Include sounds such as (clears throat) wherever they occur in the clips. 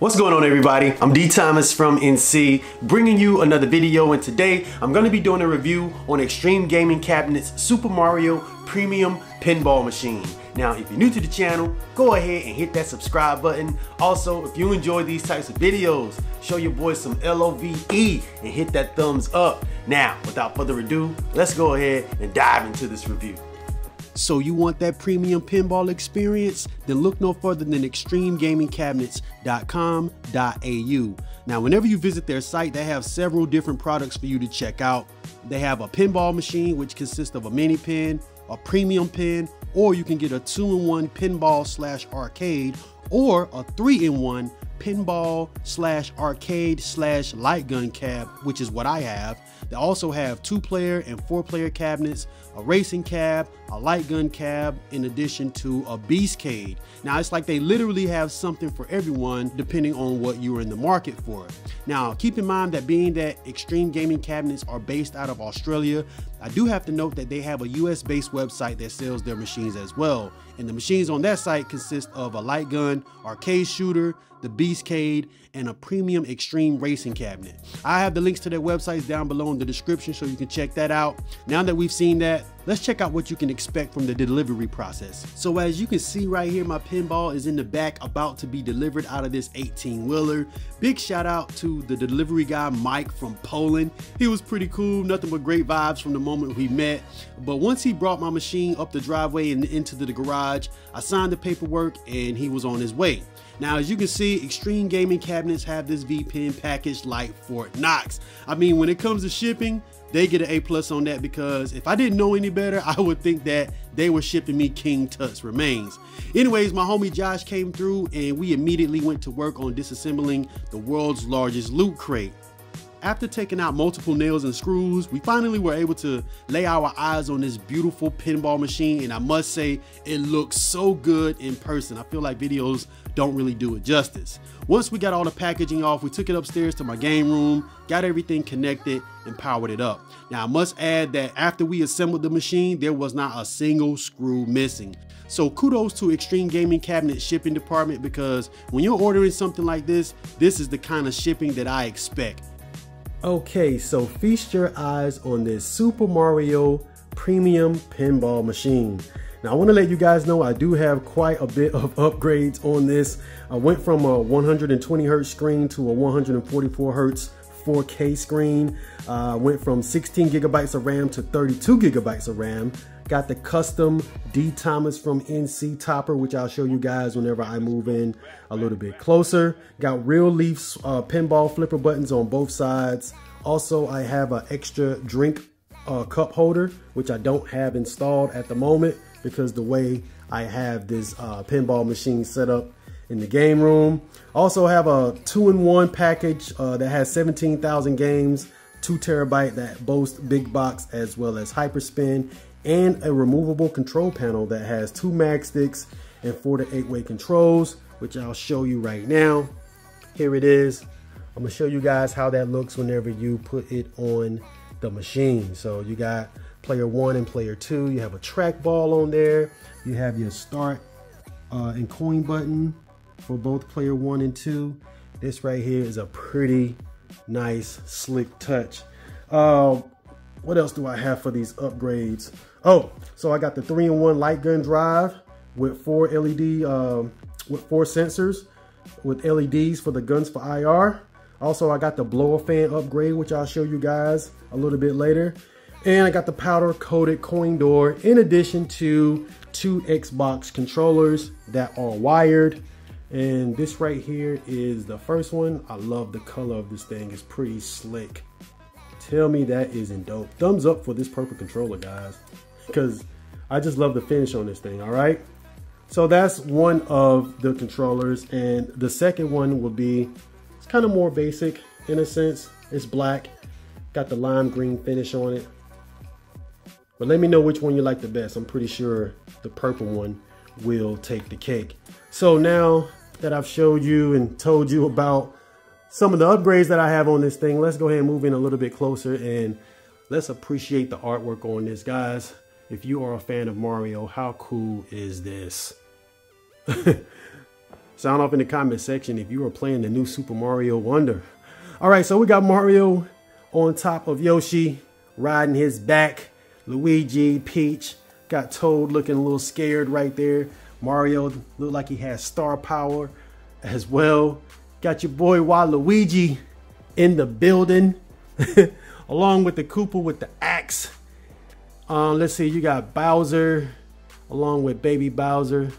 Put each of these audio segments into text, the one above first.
What's going on everybody? I'm D Thomas from NC bringing you another video and today I'm going to be doing a review on Xtreme Gaming Cabinet's Super Mario Premium Pinball Machine. Now if you're new to the channel, go ahead and hit that subscribe button. Also, if you enjoy these types of videos, show your boys some LOVE and hit that thumbs up. Now, without further ado, let's go ahead and dive into this review. So you want that premium pinball experience? Then look no further than xtremegamingcabinets.com.au. Now, whenever you visit their site, they have several different products for you to check out. They have a pinball machine, which consists of a mini pin, a premium pin, or you can get a two-in-one pinball slash arcade, or a three-in-one pinball slash arcade slash light gun cab, which is what I have. They also have two player and four player cabinets, a racing cab, a light gun cab, in addition to a beastcade. Now it's like they literally have something for everyone depending on what you're in the market for. Now keep in mind that being that Xtreme Gaming cabinets are based out of Australia, I do have to note that they have a US based website that sells their machines as well. And the machines on that site consist of a light gun, arcade shooter, the Beastcade, and a premium extreme racing cabinet. I have the links to their websites down below in the description so you can check that out. Now that we've seen that, let's check out what you can expect from the delivery process. So as you can see right here, my pinball is in the back about to be delivered out of this 18 wheeler. Big shout out to the delivery guy, Mike from Poland. He was pretty cool, nothing but great vibes from the moment we met. But once he brought my machine up the driveway and into the garage, I signed the paperwork and he was on his way. Now, as you can see, Xtreme Gaming Cabinets have this V-Pin package like Fort Knox. I mean, when it comes to shipping, they get an A plus on that because if I didn't know any better, (laughs) I would think that they were shipping me King Tut's remains. Anyways, my homie Josh came through and we immediately went to work on disassembling the world's largest loot crate. After taking out multiple nails and screws, we finally were able to lay our eyes on this beautiful pinball machine and I must say it looks so good in person. I feel like videos don't really do it justice. Once we got all the packaging off, we took it upstairs to my game room, got everything connected and powered it up. Now I must add that after we assembled the machine, there was not a single screw missing. So kudos to Xtreme Gaming Cabinet shipping department because when you're ordering something like this, this is the kind of shipping that I expect. Okay, so feast your eyes on this Super Mario Premium Pinball Machine. Now I want to let you guys know I do have quite a bit of (laughs) upgrades on this. I went from a 120 hertz screen to a 144 hertz 4K screen. Uh, went from 16 gigabytes of RAM to 32 gigabytes of RAM. Got the custom D Thomas from NC topper, which I'll show you guys whenever I move in a little bit closer. Got real Leafs uh, pinball flipper buttons on both sides. Also, I have an extra drink uh, cup holder, which I don't have installed at the moment because the way I have this uh, pinball machine set up in the game room. Also have a two-in-one package uh, that has 17,000 games, two terabyte that boasts big box as well as hyperspin and a removable control panel that has two mag sticks and four to eight way controls, which I'll show you right now. Here it is. I'm gonna show you guys how that looks whenever you put it on the machine. So you got player one and player two. You have a trackball on there. You have your start uh, and coin button for both player one and two. This right here is a pretty nice, slick touch. Uh, what else do I have for these upgrades? Oh, so I got the three-in-one light gun drive with four LED, um, with four sensors with LEDs for the guns for IR. Also, I got the blower fan upgrade, which I'll show you guys a little bit later. And I got the powder coated coin door in addition to two Xbox controllers that are wired. And this right here is the first one. I love the color of this thing. It's pretty slick. Tell me that isn't dope. Thumbs up for this purple controller, guys because I just love the finish on this thing, all right? So that's one of the controllers. And the second one will be, it's kind of more basic in a sense. It's black, got the lime green finish on it. But let me know which one you like the best. I'm pretty sure the purple one will take the cake. So now that I've showed you and told you about some of the upgrades that I have on this thing, let's go ahead and move in a little bit closer and let's appreciate the artwork on this, guys if you are a fan of Mario, how cool is this? (laughs) Sound off in the comment section if you are playing the new Super Mario Wonder. All right, so we got Mario on top of Yoshi, riding his back. Luigi, Peach, got Toad looking a little scared right there. Mario looked like he has star power as well. Got your boy Waluigi in the building, (laughs) along with the Koopa with the axe. Um, let's see, you got Bowser, along with Baby Bowser.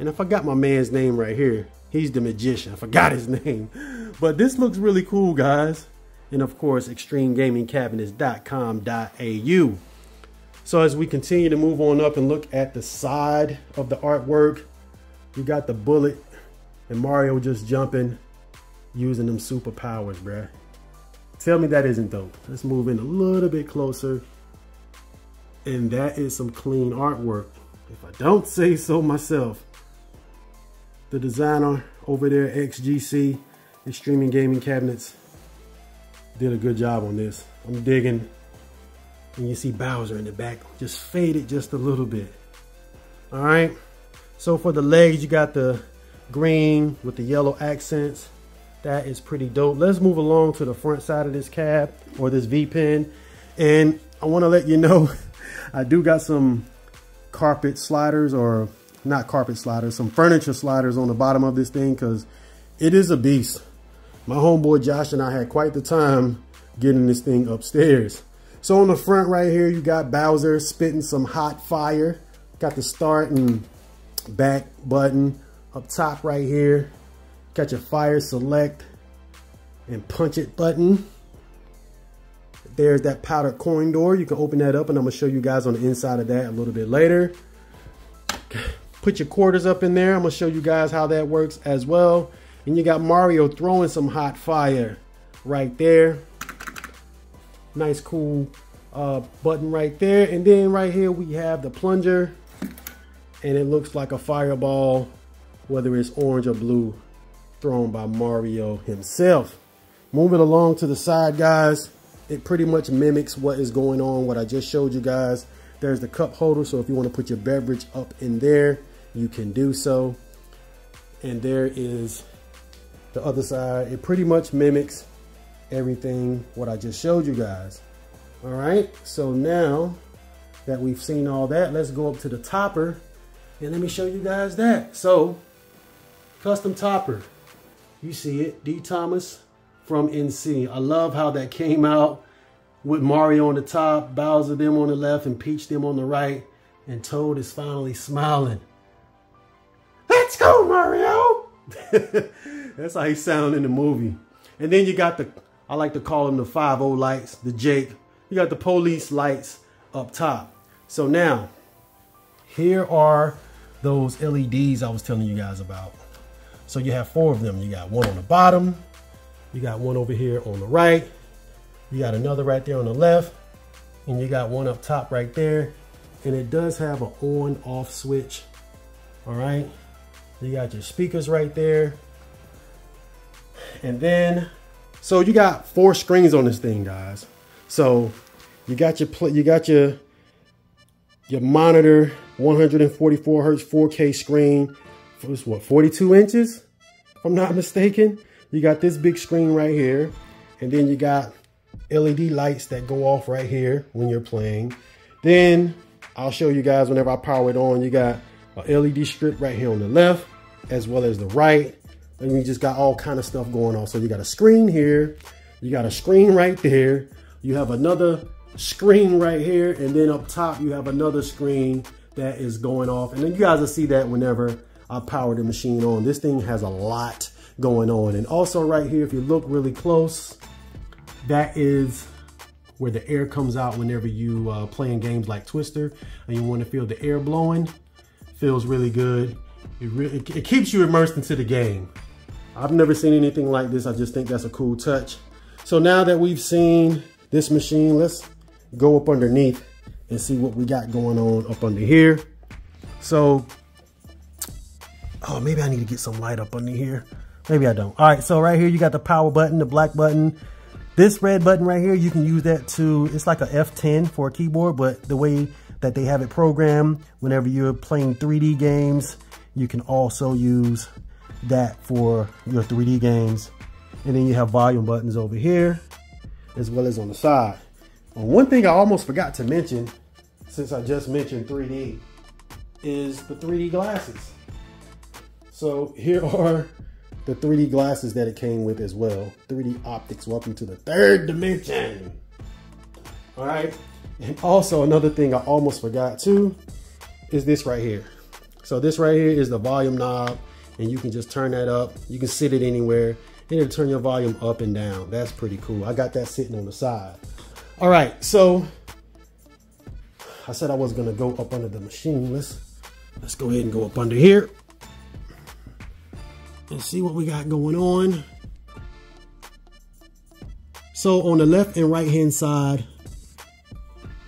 And I forgot my man's name right here. He's the magician. I forgot his (laughs) name. But this looks really cool, guys. And of course, xtremegamingcabinets.com.au. So as we continue to move on up and look at the side of the artwork, you got the bullet and Mario just jumping, using them superpowers, bruh. Tell me that isn't dope. Let's move in a little bit closer. And that is some clean artwork. If I don't say so myself, the designer over there, XGC, Xtreme Gaming Cabinets, did a good job on this. I'm digging. And you see Bowser in the back, just faded just a little bit. All right. So for the legs, you got the green with the yellow accents. That is pretty dope. Let's move along to the front side of this cab or this V-pin. And I want to let you know, (laughs) I do got some carpet sliders or not carpet sliders, some furniture sliders on the bottom of this thing because it is a beast. My homeboy Josh and I had quite the time getting this thing upstairs. So on the front right here, you got Bowser spitting some hot fire. Got the start and back button up top right here. Got your fire select and punch it button. There's that powdered coin door. You can open that up and I'm gonna show you guys on the inside of that a little bit later. Put your quarters up in there. I'm gonna show you guys how that works as well. And you got Mario throwing some hot fire right there. Nice cool uh, button right there. And then right here we have the plunger. And it looks like a fireball, whether it's orange or blue, thrown by Mario himself. Moving along to the side, guys. It pretty much mimics what is going on, what I just showed you guys. There's the cup holder, so if you want to put your beverage up in there, you can do so. And there is the other side. It pretty much mimics everything what I just showed you guys. All right, so now that we've seen all that, let's go up to the topper and let me show you guys that. So, custom topper, you see it, D. Thomas from NC. I love how that came out with Mario on the top, Bowser them on the left, and Peach them on the right, and Toad is finally smiling. Let's go, Mario! (laughs) That's how he sound in the movie. And then you got the, I like to call them the 5 lights, the Jake. You got the police lights up top. So now, here are those LEDs I was telling you guys about. So you have four of them. You got one on the bottom. You got one over here on the right. You got another right there on the left. And you got one up top right there. And it does have an on off switch. All right. You got your speakers right there. And then, so you got four screens on this thing, guys. So you got your you got your your monitor, 144 hertz 4K screen. It's what 42 inches, if I'm not mistaken. You got this big screen right here, and then you got LED lights that go off right here when you're playing. Then I'll show you guys whenever I power it on. You got a LED strip right here on the left, as well as the right. And you just got all kind of stuff going on. So you got a screen here, you got a screen right there, you have another screen right here, and then up top you have another screen that is going off. And then you guys will see that whenever I power the machine on. This thing has a lot going on. And also right here, if you look really close, that is where the air comes out whenever you uh, playing games like Twister and you want to feel the air blowing. Feels really good. It, really, it keeps you immersed into the game. I've never seen anything like this. I just think that's a cool touch. So now that we've seen this machine, let's go up underneath and see what we got going on up under here. So, oh, maybe I need to get some light up under here. Maybe I don't. All right, so right here you got the power button, the black button. This red button right here, you can use that to, it's like a F10 for a keyboard, but the way that they have it programmed, whenever you're playing 3D games, you can also use that for your 3D games. And then you have volume buttons over here, as well as on the side. And one thing I almost forgot to mention, since I just mentioned 3D, is the 3D glasses. So here (laughs) are the 3D glasses that it came with as well. 3D optics, welcome to the third dimension. All right. And also another thing I almost forgot too, is this right here. So this right here is the volume knob and you can just turn that up. You can sit it anywhere and it'll turn your volume up and down. That's pretty cool. I got that sitting on the side. All right, so I said I was gonna go up under the machine. Let's let's go ahead and go up under here and see what we got going on. So on the left and right hand side,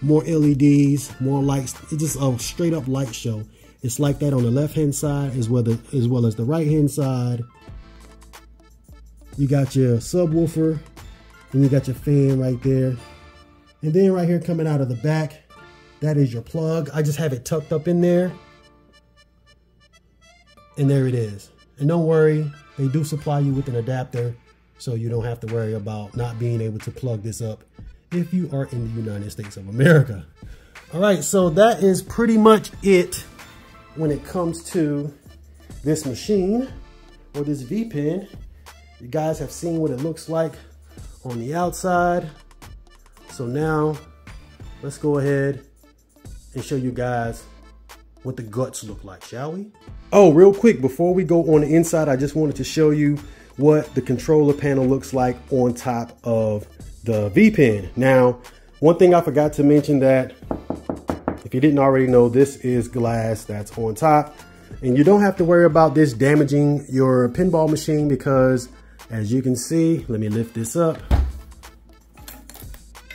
more LEDs, more lights. It's just a straight up light show. It's like that on the left hand side as well, the, as, well as the right hand side. You got your subwoofer and you got your fan right there. And then right here coming out of the back, that is your plug. I just have it tucked up in there. And there it is. And don't worry, they do supply you with an adapter so you don't have to worry about not being able to plug this up if you are in the United States of America. All right, so that is pretty much it when it comes to this machine or this V-Pin. You guys have seen what it looks like on the outside. So now let's go ahead and show you guys what the guts look like, shall we? Oh, real quick, before we go on the inside, I just wanted to show you what the controller panel looks like on top of the V-Pin. Now, one thing I forgot to mention that if you didn't already know, this is glass that's on top. And you don't have to worry about this damaging your pinball machine because as you can see, let me lift this up.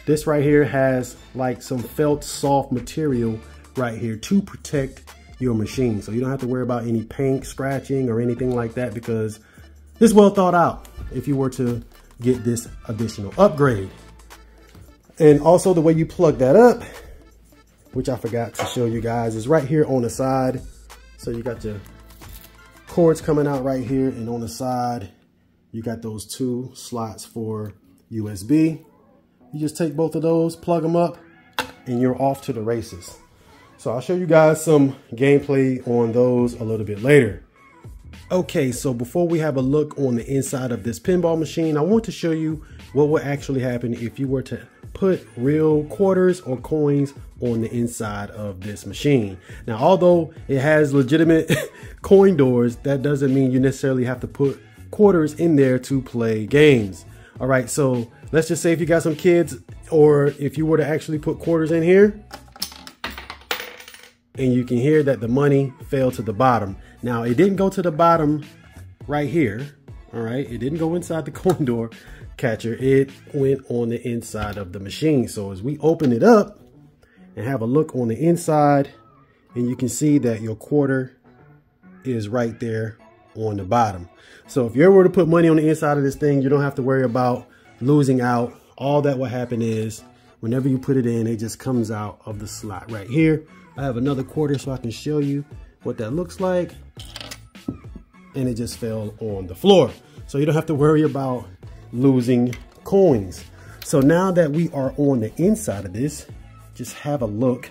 This right here has like some felt soft material right here to protect your machine. So you don't have to worry about any paint scratching or anything like that because it's well thought out if you were to get this additional upgrade. And also the way you plug that up which I forgot to show you guys, is right here on the side. So you got your cords coming out right here and on the side, you got those two slots for USB. You just take both of those, plug them up, and you're off to the races. So I'll show you guys some gameplay on those a little bit later. Okay, so before we have a look on the inside of this pinball machine, I want to show you what would actually happen if you were to put real quarters or coins on the inside of this machine. Now, although it has legitimate (laughs) coin doors, that doesn't mean you necessarily have to put quarters in there to play games. All right, so let's just say if you got some kids or if you were to actually put quarters in here and you can hear that the money fell to the bottom. Now, it didn't go to the bottom right here. All right, it didn't go inside the (laughs) coin door catcher, it went on the inside of the machine. So as we open it up and have a look on the inside, and you can see that your quarter is right there on the bottom. So if you ever were to put money on the inside of this thing, you don't have to worry about losing out. All that will happen is whenever you put it in, it just comes out of the slot right here. I have another quarter so I can show you what that looks like. And it just fell on the floor. So you don't have to worry about losing coins. So now that we are on the inside of this, just have a look.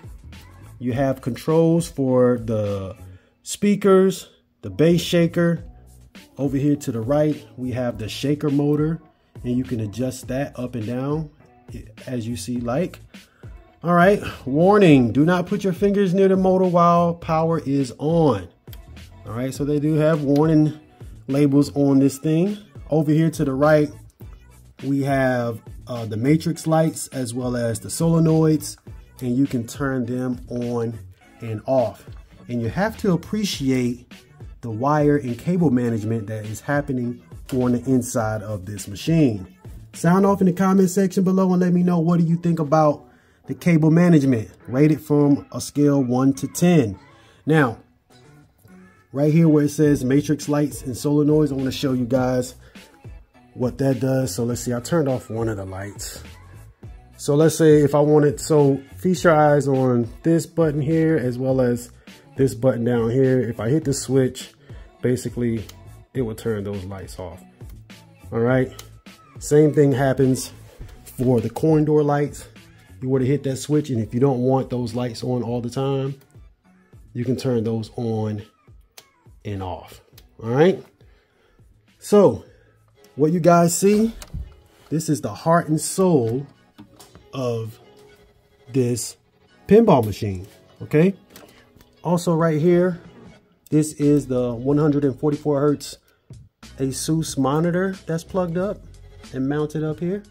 You have controls for the speakers, the bass shaker. Over here to the right, we have the shaker motor and you can adjust that up and down as you see like. All right, warning, do not put your fingers near the motor while power is on. All right, so they do have warning labels on this thing. Over here to the right, we have uh, the matrix lights as well as the solenoids and you can turn them on and off. And you have to appreciate the wire and cable management that is happening on the inside of this machine. Sound off in the comment section below and let me know what do you think about the cable management rated from a scale 1 to 10. Now, right here where it says matrix lights and solenoids, I want to show you guys what that does. So let's see, I turned off one of the lights. So let's say if I wanted, so feast your eyes on this button here as well as this button down here. If I hit the switch, basically it will turn those lights off. All right. Same thing happens for the coin door lights. You were to hit that switch, and if you don't want those lights on all the time, you can turn those on and off. All right. So what you guys see, this is the heart and soul of this pinball machine. Okay. Also right here, this is the 144 hertz Asus monitor that's plugged up and mounted up here.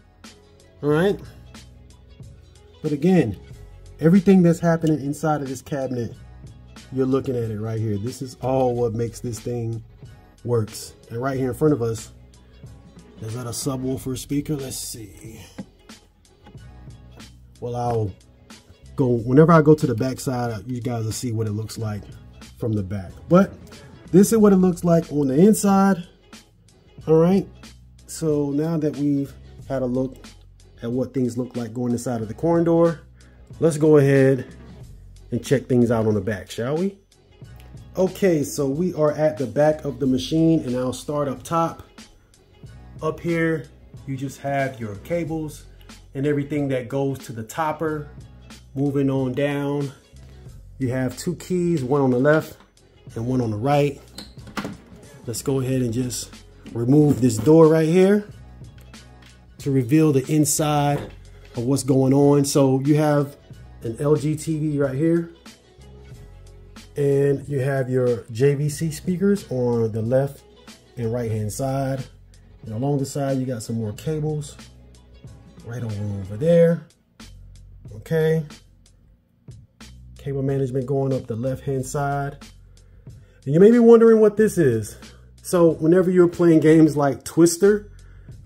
All right. But again, everything that's happening inside of this cabinet, you're looking at it right here. This is all what makes this thing works. And right here in front of us, is that a subwoofer speaker? Let's see. Well, I'll go, whenever I go to the back side, you guys will see what it looks like from the back. But this is what it looks like on the inside. All right. So now that we've had a look at what things look like going inside of the coin door, let's go ahead and check things out on the back, shall we? Okay, so we are at the back of the machine and I'll start up top. Up here, you just have your cables and everything that goes to the topper. Moving on down, you have two keys, one on the left and one on the right. Let's go ahead and just remove this door right here to reveal the inside of what's going on. So you have an LG TV right here and you have your JVC speakers on the left and right hand side. And along the side, you got some more cables right over there. Okay. Cable management going up the left hand side. And you may be wondering what this is. So whenever you're playing games like Twister,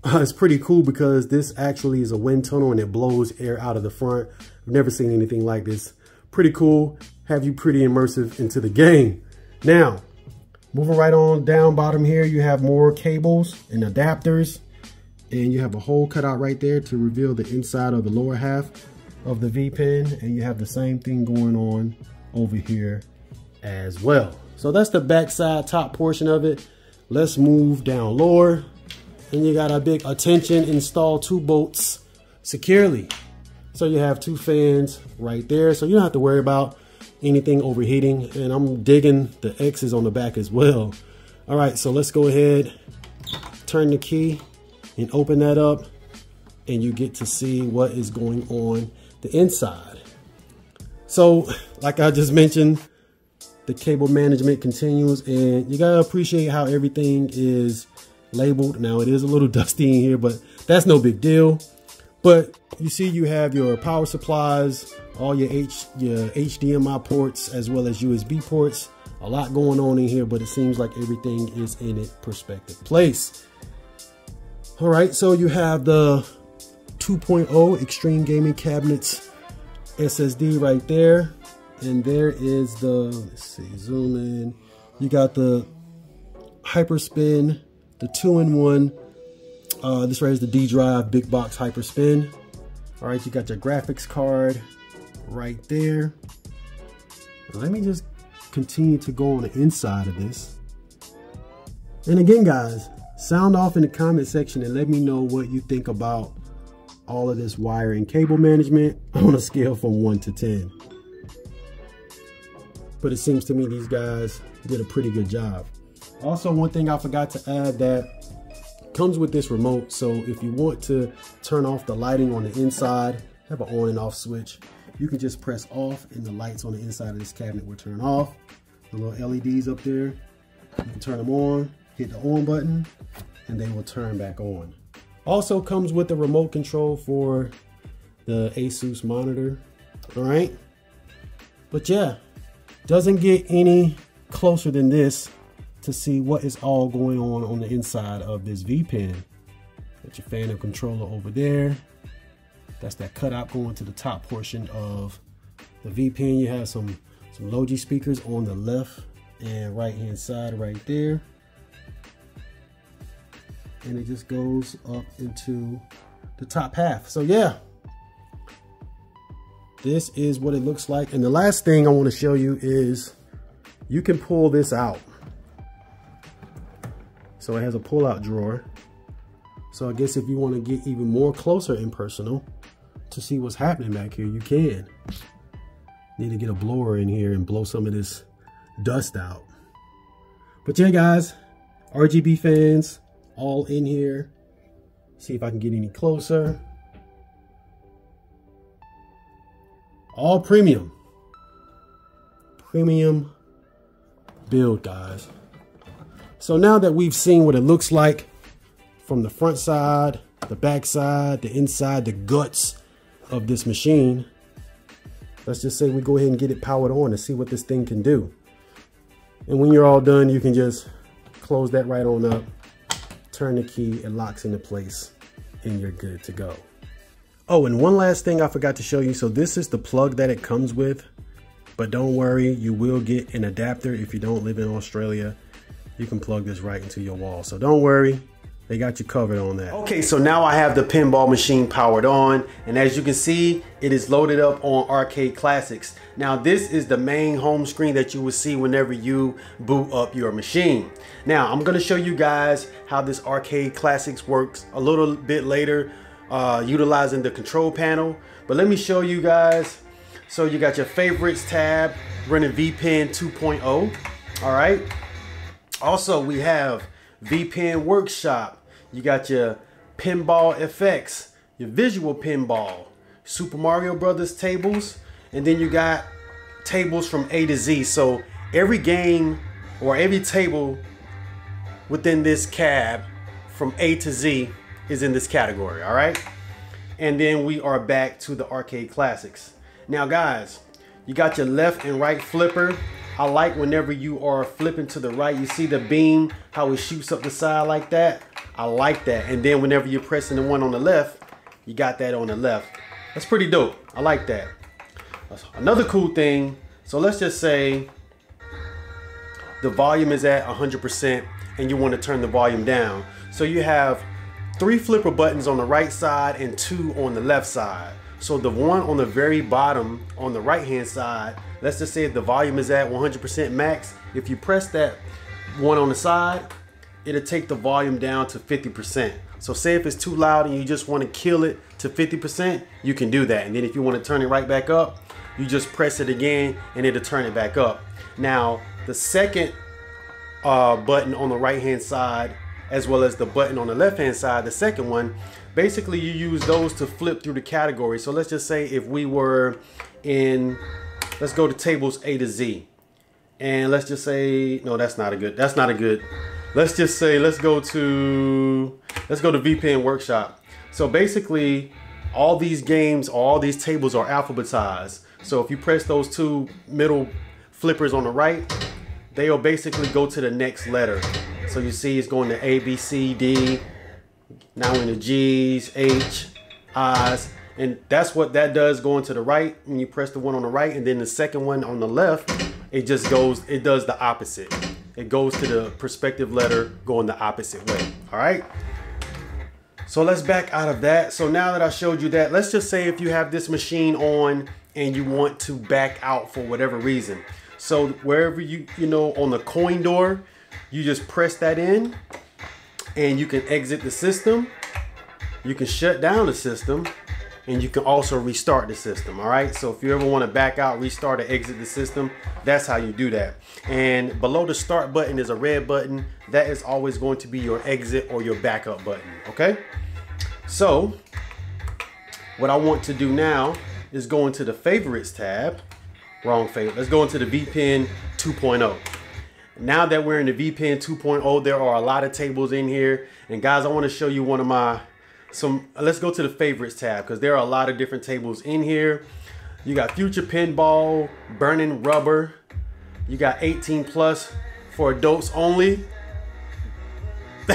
uh, it's pretty cool because this actually is a wind tunnel and it blows air out of the front. I've never seen anything like this. Pretty cool have you pretty immersive into the game. Now, moving right on down bottom here, you have more cables and adapters. And you have a hole cut out right there to reveal the inside of the lower half of the V-pin. And you have the same thing going on over here as well. So that's the backside top portion of it. Let's move down lower. And you got a big attention install two bolts securely. So you have two fans right there. So you don't have to worry about anything overheating. And I'm digging the X's on the back as well. All right, so let's go ahead, turn the key and open that up and you get to see what is going on the inside. So like I just mentioned, the cable management continues and you gotta appreciate how everything is labeled. Now it is a little (laughs) dusty in here, but that's no big deal. But you see you have your power supplies, all your H your HDMI ports as well as USB ports. A lot going on in here, but it seems like everything is in its perspective place. All right, so you have the 2.0 Xtreme Gaming Cabinets SSD right there. And there is the, let's see, zoom in. You got the Hyperspin, the two-in-one uh, this right is the D Drive Big Box Hyper Spin. All right, you got your graphics card right there. Let me just continue to go on the inside of this. And again, guys, sound off in the comment section and let me know what you think about all of this wire and cable management (laughs) on a scale from 1 to 10. But it seems to me these guys did a pretty good job. Also, one thing I forgot to add that Comes with this remote, so if you want to turn off the lighting on the inside, have an on and off switch, you can just press off and the lights on the inside of this cabinet will turn off. The little LEDs up there, you can turn them on, hit the on button, and they will turn back on. Also comes with the remote control for the Asus monitor, all right? But yeah, doesn't get any closer than this to see what is all going on on the inside of this V-pin. Got your fan controller over there. That's that cutout going to the top portion of the V-pin. You have some, some Logi speakers on the left and right hand side right there. And it just goes up into the top half. So yeah, this is what it looks like. And the last thing I want to show you is you can pull this out So it has a pull-out drawer. So I guess if you want to get even more closer and personal to see what's happening back here, you can. Need to get a blower in here and blow some of this dust out. But yeah, guys, RGB fans all in here. See if I can get any closer. All premium. Premium build, guys. So now that we've seen what it looks like from the front side, the back side, the inside, the guts of this machine, let's just say we go ahead and get it powered on and see what this thing can do. And when you're all done, you can just close that right on up, turn the key, it locks into place, and you're good to go. Oh, and one last thing I forgot to show you. So this is the plug that it comes with, but don't worry, you will get an adapter if you don't live in Australia. You can plug this right into your wall. So don't worry, they got you covered on that. Okay, so now I have the pinball machine powered on, and as you can see, it is loaded up on Arcade Classics. Now this is the main home screen that you will see whenever you boot up your machine. Now I'm gonna show you guys how this Arcade Classics works a little bit later uh, utilizing the control panel. But let me show you guys. So you got your favorites tab running VPN 2.0. All right. Also, we have VPin Workshop. You got your pinball effects, your visual pinball, Super Mario Brothers tables, and then you got tables from A to Z. So every game or every table within this cab from A to Z is in this category, all right? And then we are back to the arcade classics. Now guys, you got your left and right flipper. I like whenever you are flipping to the right, you see the beam, how it shoots up the side like that. I like that. And then whenever you're pressing the one on the left, you got that on the left. That's pretty dope. I like that. Another cool thing, so let's just say the volume is at 100% and you want to turn the volume down. So you have three flipper buttons on the right side and two on the left side. So the one on the very bottom on the right hand side, let's just say the volume is at 100% max. If you press that one on the side, it'll take the volume down to 50%. So say if it's too loud and you just want to kill it to 50%, you can do that. And then if you want to turn it right back up, you just press it again and it'll turn it back up. Now, the second uh, button on the right hand side as well as the button on the left hand side, the second one, basically you use those to flip through the category. So let's just say if we were in, let's go to tables A to Z. And let's just say, no, that's not a good, that's not a good, let's just say, let's go to, let's go to VPin Workshop. So basically, all these games, all these tables are alphabetized. So if you press those two middle flippers on the right, they'll basically go to the next letter. So you see it's going to A, B, C, D, now into G's, H, I's, and that's what that does going to the right when you press the one on the right and then the second one on the left, it just goes, it does the opposite. It goes to the perspective letter going the opposite way, all right? So let's back out of that. So now that I showed you that, let's just say if you have this machine on and you want to back out for whatever reason. So wherever you, you know, on the coin door, you just press that in and you can exit the system. You can shut down the system and you can also restart the system. All right. So if you ever want to back out, restart or exit the system, that's how you do that. And below the start button is a red button. That is always going to be your exit or your backup button. Okay. So what I want to do now is go into the favorites tab. Wrong favorite. Let's go into the VPN 2.0 now that we're in the VPN 2.0, there are a lot of tables in here. And guys, I want to show you one of my, some, let's go to the favorites tab because there are a lot of different tables in here. You got Future Pinball, Burning Rubber. You got 18 plus for adults only. (laughs)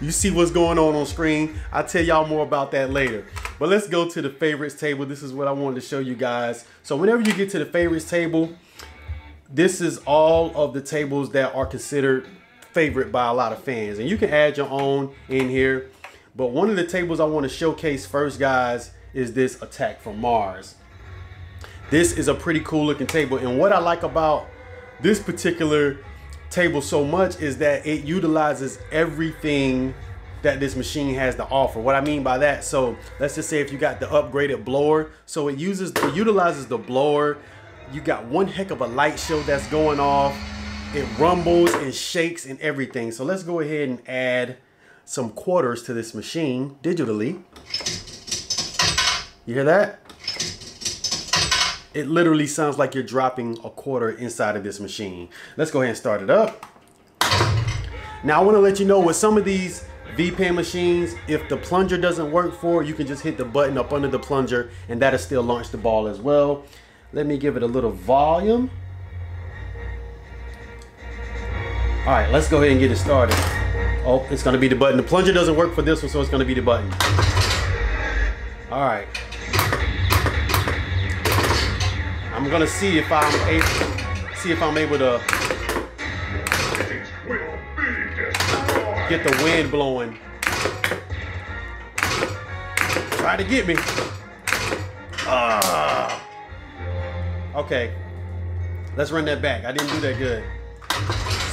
you see what's going on on screen. I'll tell y'all more about that later. But let's go to the favorites table. This is what I wanted to show you guys. So whenever you get to the favorites table, this is all of the tables that are considered favorite by a lot of fans. And you can add your own in here. But one of the tables I want to showcase first, guys, is this Attack from Mars. This is a pretty cool looking table. And what I like about this particular table so much is that it utilizes everything that this machine has to offer. What I mean by that, so let's just say if you got the upgraded blower, so it uses, it utilizes the blower. You got one heck of a light show that's going off. It rumbles and shakes and everything. So let's go ahead and add some quarters to this machine digitally. You hear that? It literally sounds like you're dropping a quarter inside of this machine. Let's go ahead and start it up. Now I wanna let you know with some of these VPN machines, if the plunger doesn't work for you can just hit the button up under the plunger and that'll still launch the ball as well. Let me give it a little volume. All right, let's go ahead and get it started. Oh, it's gonna be the button. The plunger doesn't work for this one, so it's gonna be the button. All right. I'm gonna see if I'm able, see if I'm able to get the wind blowing. Try to get me. Uh, okay, let's run that back. I didn't do that good.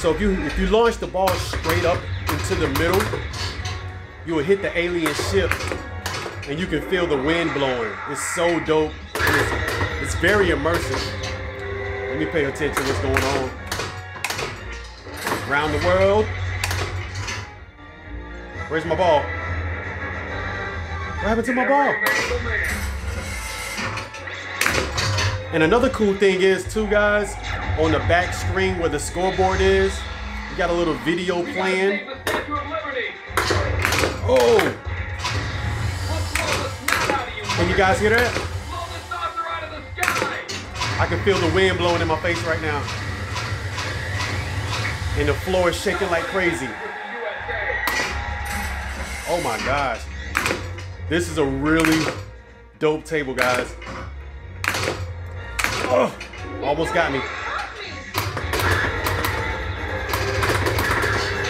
So if you if you launch the ball straight up into the middle, you will hit the alien ship and you can feel the wind blowing. It's so dope. It's, it's very immersive. Let me pay attention to what's going on. Around the world. Where's my ball? What happened to my ball? And another cool thing is too, guys, on the back screen where the scoreboard is, you got a little video playing. Oh! Can you guys hear that? I can feel the wind blowing in my face right now. And the floor is shaking like crazy. Oh my gosh. This is a really dope table, guys. Oh, almost got me.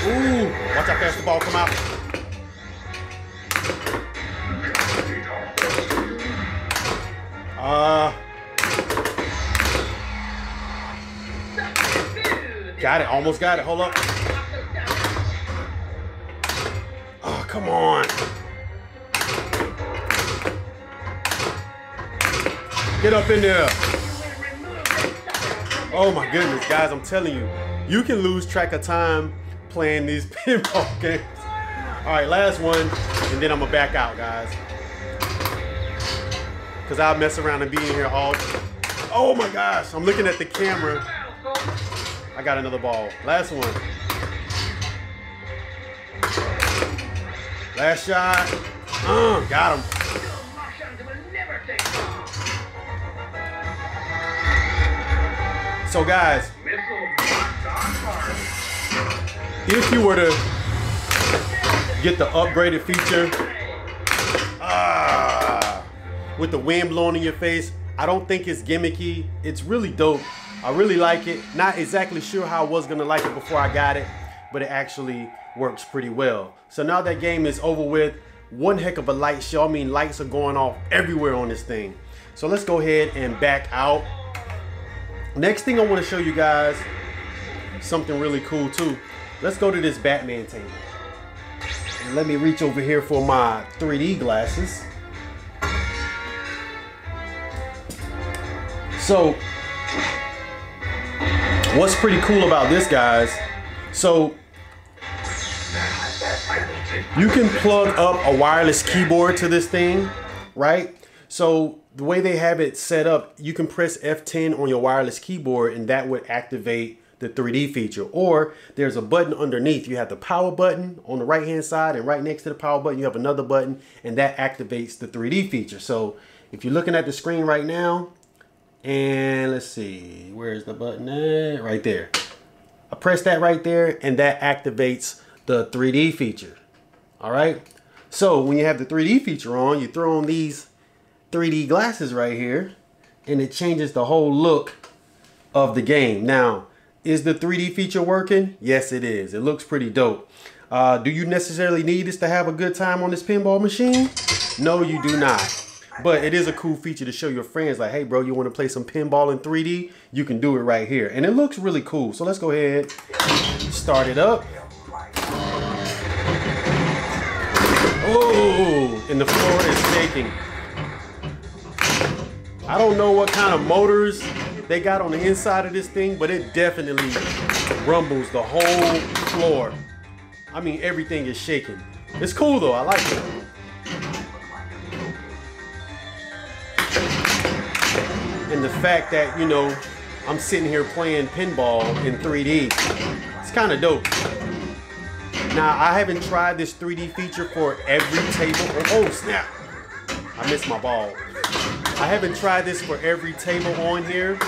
Ooh, watch how fast the ball come out. Got it, almost got it, hold up. Oh, come on. Get up in there. Oh my goodness, guys, I'm telling you, you can lose track of time playing these (laughs) pinball games. All right, last one, and then I'm gonna back out, guys. Cause I'll mess around and be in here all, oh my gosh, I'm looking at the camera. I got another ball. Last one. Last shot. Uh, got him. So guys, if you were to get the upgraded feature, ah, with the wind blowing in your face, I don't think it's gimmicky. It's really dope. I really like it. Not exactly sure how I was gonna like it before I got it, but it actually works pretty well. So now that game is over with, one heck of a light show. I mean, lights are going off everywhere on this thing. So let's go ahead and back out. Next thing I wanna show you guys, something really cool too. Let's go to this Batman table. And let me reach over here for my 3D glasses. So, what's pretty cool about this, guys? So, you can plug up a wireless keyboard to this thing, right? So, the way they have it set up, you can press F10 on your wireless keyboard and that would activate the 3D feature. Or there's a button underneath. You have the power button on the right hand side and right next to the power button, you have another button and that activates the 3D feature. So if you're looking at the screen right now, and let's see, where's the button at? Right there. I press that right there and that activates the 3D feature. All right. So when you have the 3D feature on, you throw on these 3D glasses right here and it changes the whole look of the game. Now, is the 3D feature working? Yes, it is. It looks pretty dope. Uh, do you necessarily need this to have a good time on this pinball machine? No, you do not. But it is a cool feature to show your friends like, hey bro, you want to play some pinball in 3D? You can do it right here. And it looks really cool. So let's go ahead, start it up. Oh, and the floor is shaking. I don't know what kind of motors they got on the inside of this thing, but it definitely rumbles the whole floor. I mean, everything is shaking. It's cool though, I like it. And the fact that, you know, I'm sitting here playing pinball in 3D, it's kind of dope. Now, I haven't tried this 3D feature for every table. Oh, oh, snap. I missed my ball. I haven't tried this for every table on here,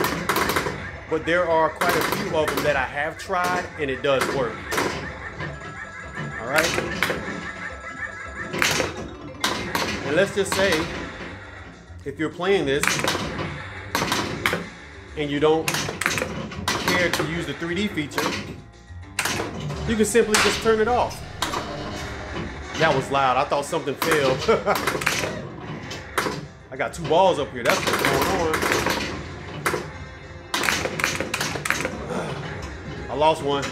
but there are quite a few of them that I have tried and it does work. All right. And let's just say, if you're playing this and you don't care to use the 3D feature, you can simply just turn it off. That was loud. I thought something fell. (laughs) I got two balls up here. That's what's going on. (sighs) I lost one.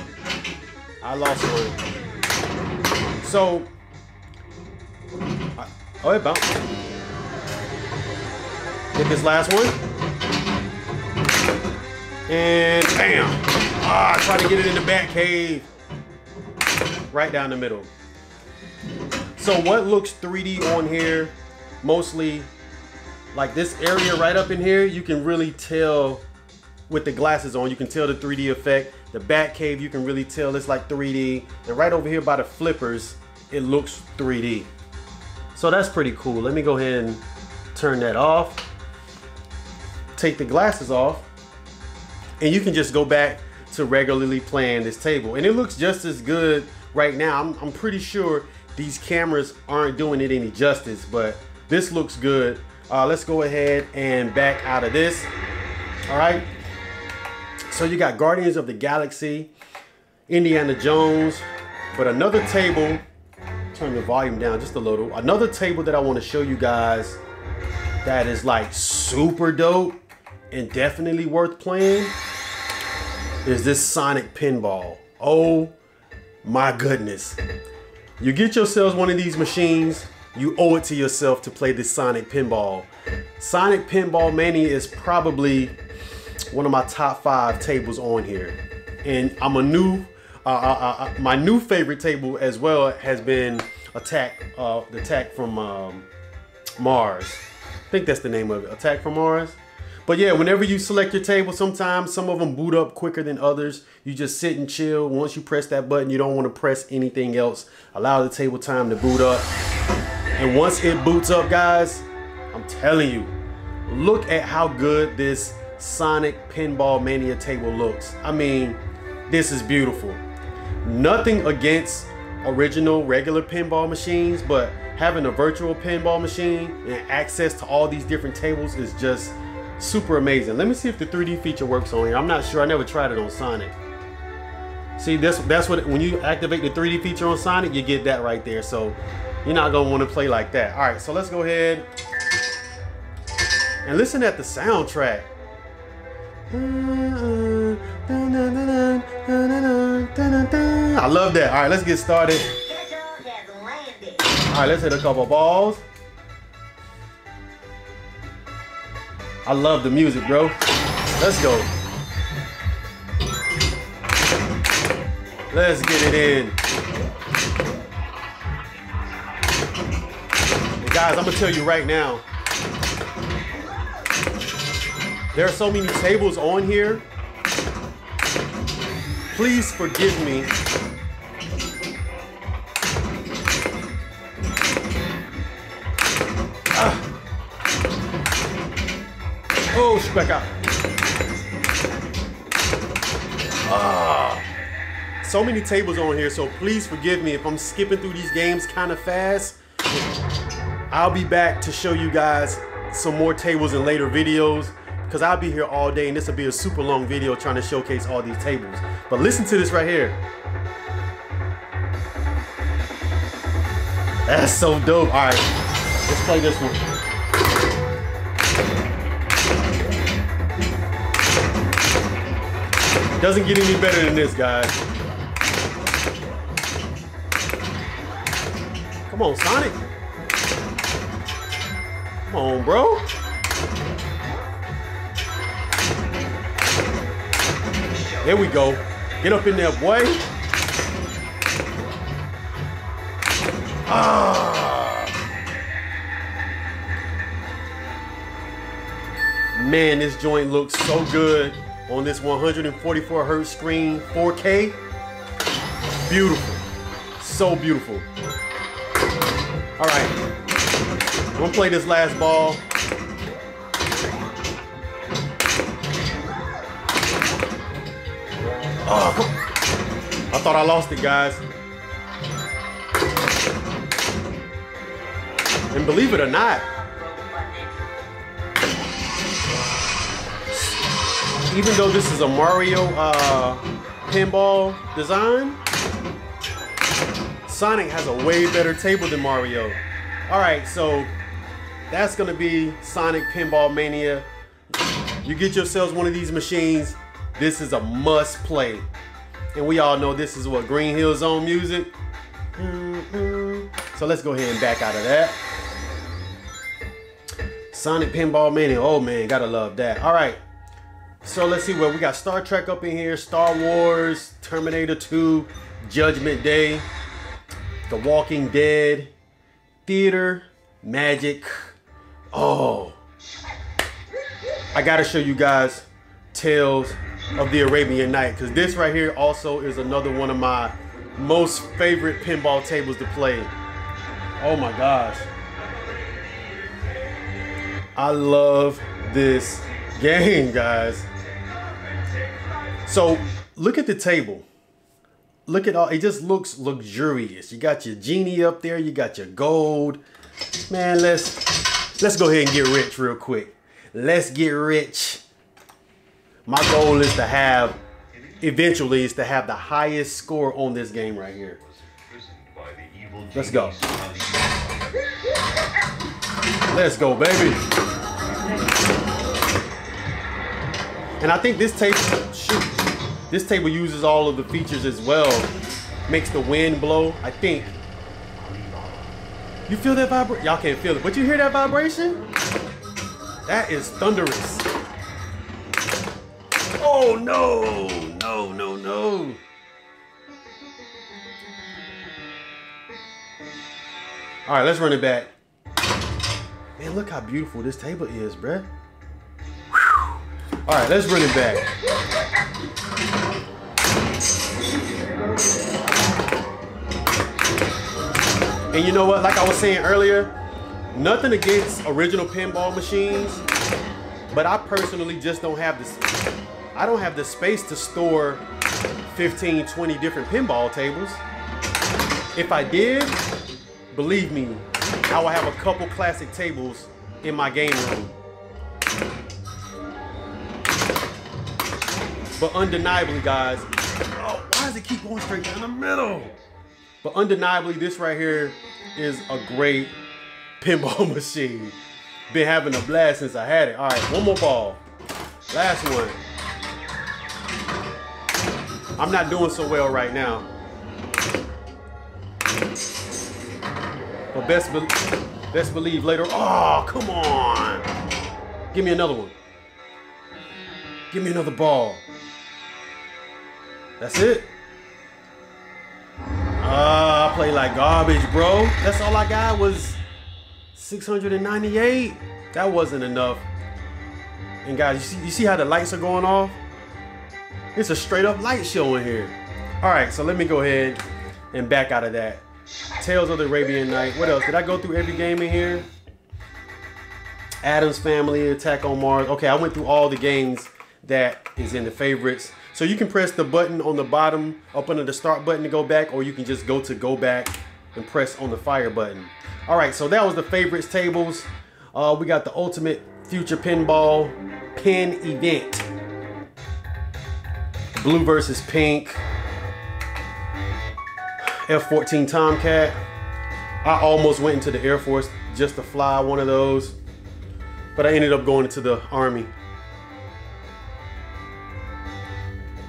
I lost one. So, I, oh, it bounced. Get this last one. And bam. Ah, try to get it in the back cave right down the middle. So what looks 3D on here, mostly like this area right up in here, you can really tell with the glasses on, you can tell the 3D effect. The back cave, you can really tell it's like 3D. And right over here by the flippers, it looks 3D. So that's pretty cool. Let me go ahead and turn that off. Take the glasses off. And you can just go back to regularly playing this table. And it looks just as good right now. I'm, I'm pretty sure these cameras aren't doing it any justice, but this looks good. Uh, let's go ahead and back out of this. All right. So you got Guardians of the Galaxy, Indiana Jones, but another table, turn the volume down just a little. Another table that I want to show you guys that is like super dope and definitely worth playing is this Sonic Pinball. Oh my goodness. You get yourselves one of these machines, you owe it to yourself to play this Sonic Pinball. Sonic Pinball Mania is probably one of my top five tables on here. And I'm a new, uh, uh, uh, my new favorite table as well has been Attack, uh, the Attack from um, Mars. I think that's the name of it, Attack from Mars. But yeah, whenever you select your table, sometimes some of them boot up quicker than others. You just sit and chill. Once you press that button, you don't want to press anything else. Allow the table time to boot up. And once it boots up, guys, I'm telling you, look at how good this Sonic Pinball Mania table looks. I mean, this is beautiful. Nothing against original regular pinball machines, but having a virtual pinball machine and access to all these different tables is just super amazing. Let me see if the 3D feature works on here. I'm not sure. I never tried it on Sonic. See, this that's what when you activate the 3D feature on Sonic, you get that right there. So you're not gonna want to play like that. All right, so let's go ahead and listen at the soundtrack. I love that. All right, let's get started. All right, let's hit a couple balls. I love the music, bro. Let's go. Let's get it in. And guys, I'm gonna tell you right now. There are so many tables on here. Please forgive me back out. Ah. So many tables on here, so please forgive me if I'm skipping through these games kind of fast. I'll be back to show you guys some more tables in later videos because I'll be here all day and this will be a super long video trying to showcase all these tables. But listen to this right here. That's so dope. All right, let's play this one. Doesn't get any better than this, guys. Come on, Sonic. Come on, bro. There we go. Get up in there, boy. Ah. Man, this joint looks so good on this 144 hertz screen, 4K. Beautiful. So beautiful. All right. I'm gonna play this last ball. Oh. I thought I lost it, guys. And believe it or not, even though this is a Mario uh, pinball design, Sonic has a way better table than Mario. All right, so that's gonna be Sonic Pinball Mania. You get yourselves one of these machines, this is a must play. And we all know this is what Green Hill Zone music. Mm-hmm. So let's go ahead and back out of that. Sonic Pinball Mania. Oh man, gotta love that. All right. So let's see what we got. Star Trek up in here, Star Wars, Terminator 2, Judgment Day, The Walking Dead, Theater, Magic. Oh. I gotta show you guys Tales of the Arabian Night because this right here also is another one of my most favorite pinball tables to play. Oh my gosh. I love this (laughs) game, guys. So look at the table. Look at all, it just looks luxurious. You got your genie up there, you got your gold. Man, let's let's go ahead and get rich real quick. Let's get rich. My goal is to have, eventually, is to have the highest score on this game right here. Let's go. Let's go, baby. And I think this table, shoot, this table uses all of the features as well. Makes the wind blow, I think. You feel that vibration? Y'all can't feel it, but you hear that vibration? That is thunderous. Oh no, no, no, no. All right, let's run it back. Man, look how beautiful this table is, bruh. All right, let's run it back. And you know what? Like I was saying earlier, nothing against original pinball machines, but I personally just don't have this. I don't have the space to store 15, 20 different pinball tables. If I did, believe me, I will have a couple classic tables in my game room. But undeniably, guys, oh, why does it keep going straight down the middle? But undeniably, this right here is a great pinball (laughs) machine. Been having a blast since I had it. All right, one more ball. Last one. I'm not doing so well right now. But best, be best believe later. Oh, come on. Give me another one. Give me another ball. That's it. Ah, uh, I play like garbage, bro. That's all I got was 698. That wasn't enough. And guys, you see, you see how the lights are going off? It's a straight up light show in here. All right, so let me go ahead and back out of that. Tales of the Arabian Night. What else? Did I go through every game in here? Addams Family, Attack on Mars. Okay, I went through all the games that is in the favorites. So you can press the button on the bottom up under the start button to go back, or you can just go to go back and press on the fire button. All right, so that was the favorites tables. Uh, we got the Ultimate Future Pinball Pin Event. Blue versus pink. F-14 Tomcat. I almost went into the Air Force just to fly one of those, but I ended up going into the Army.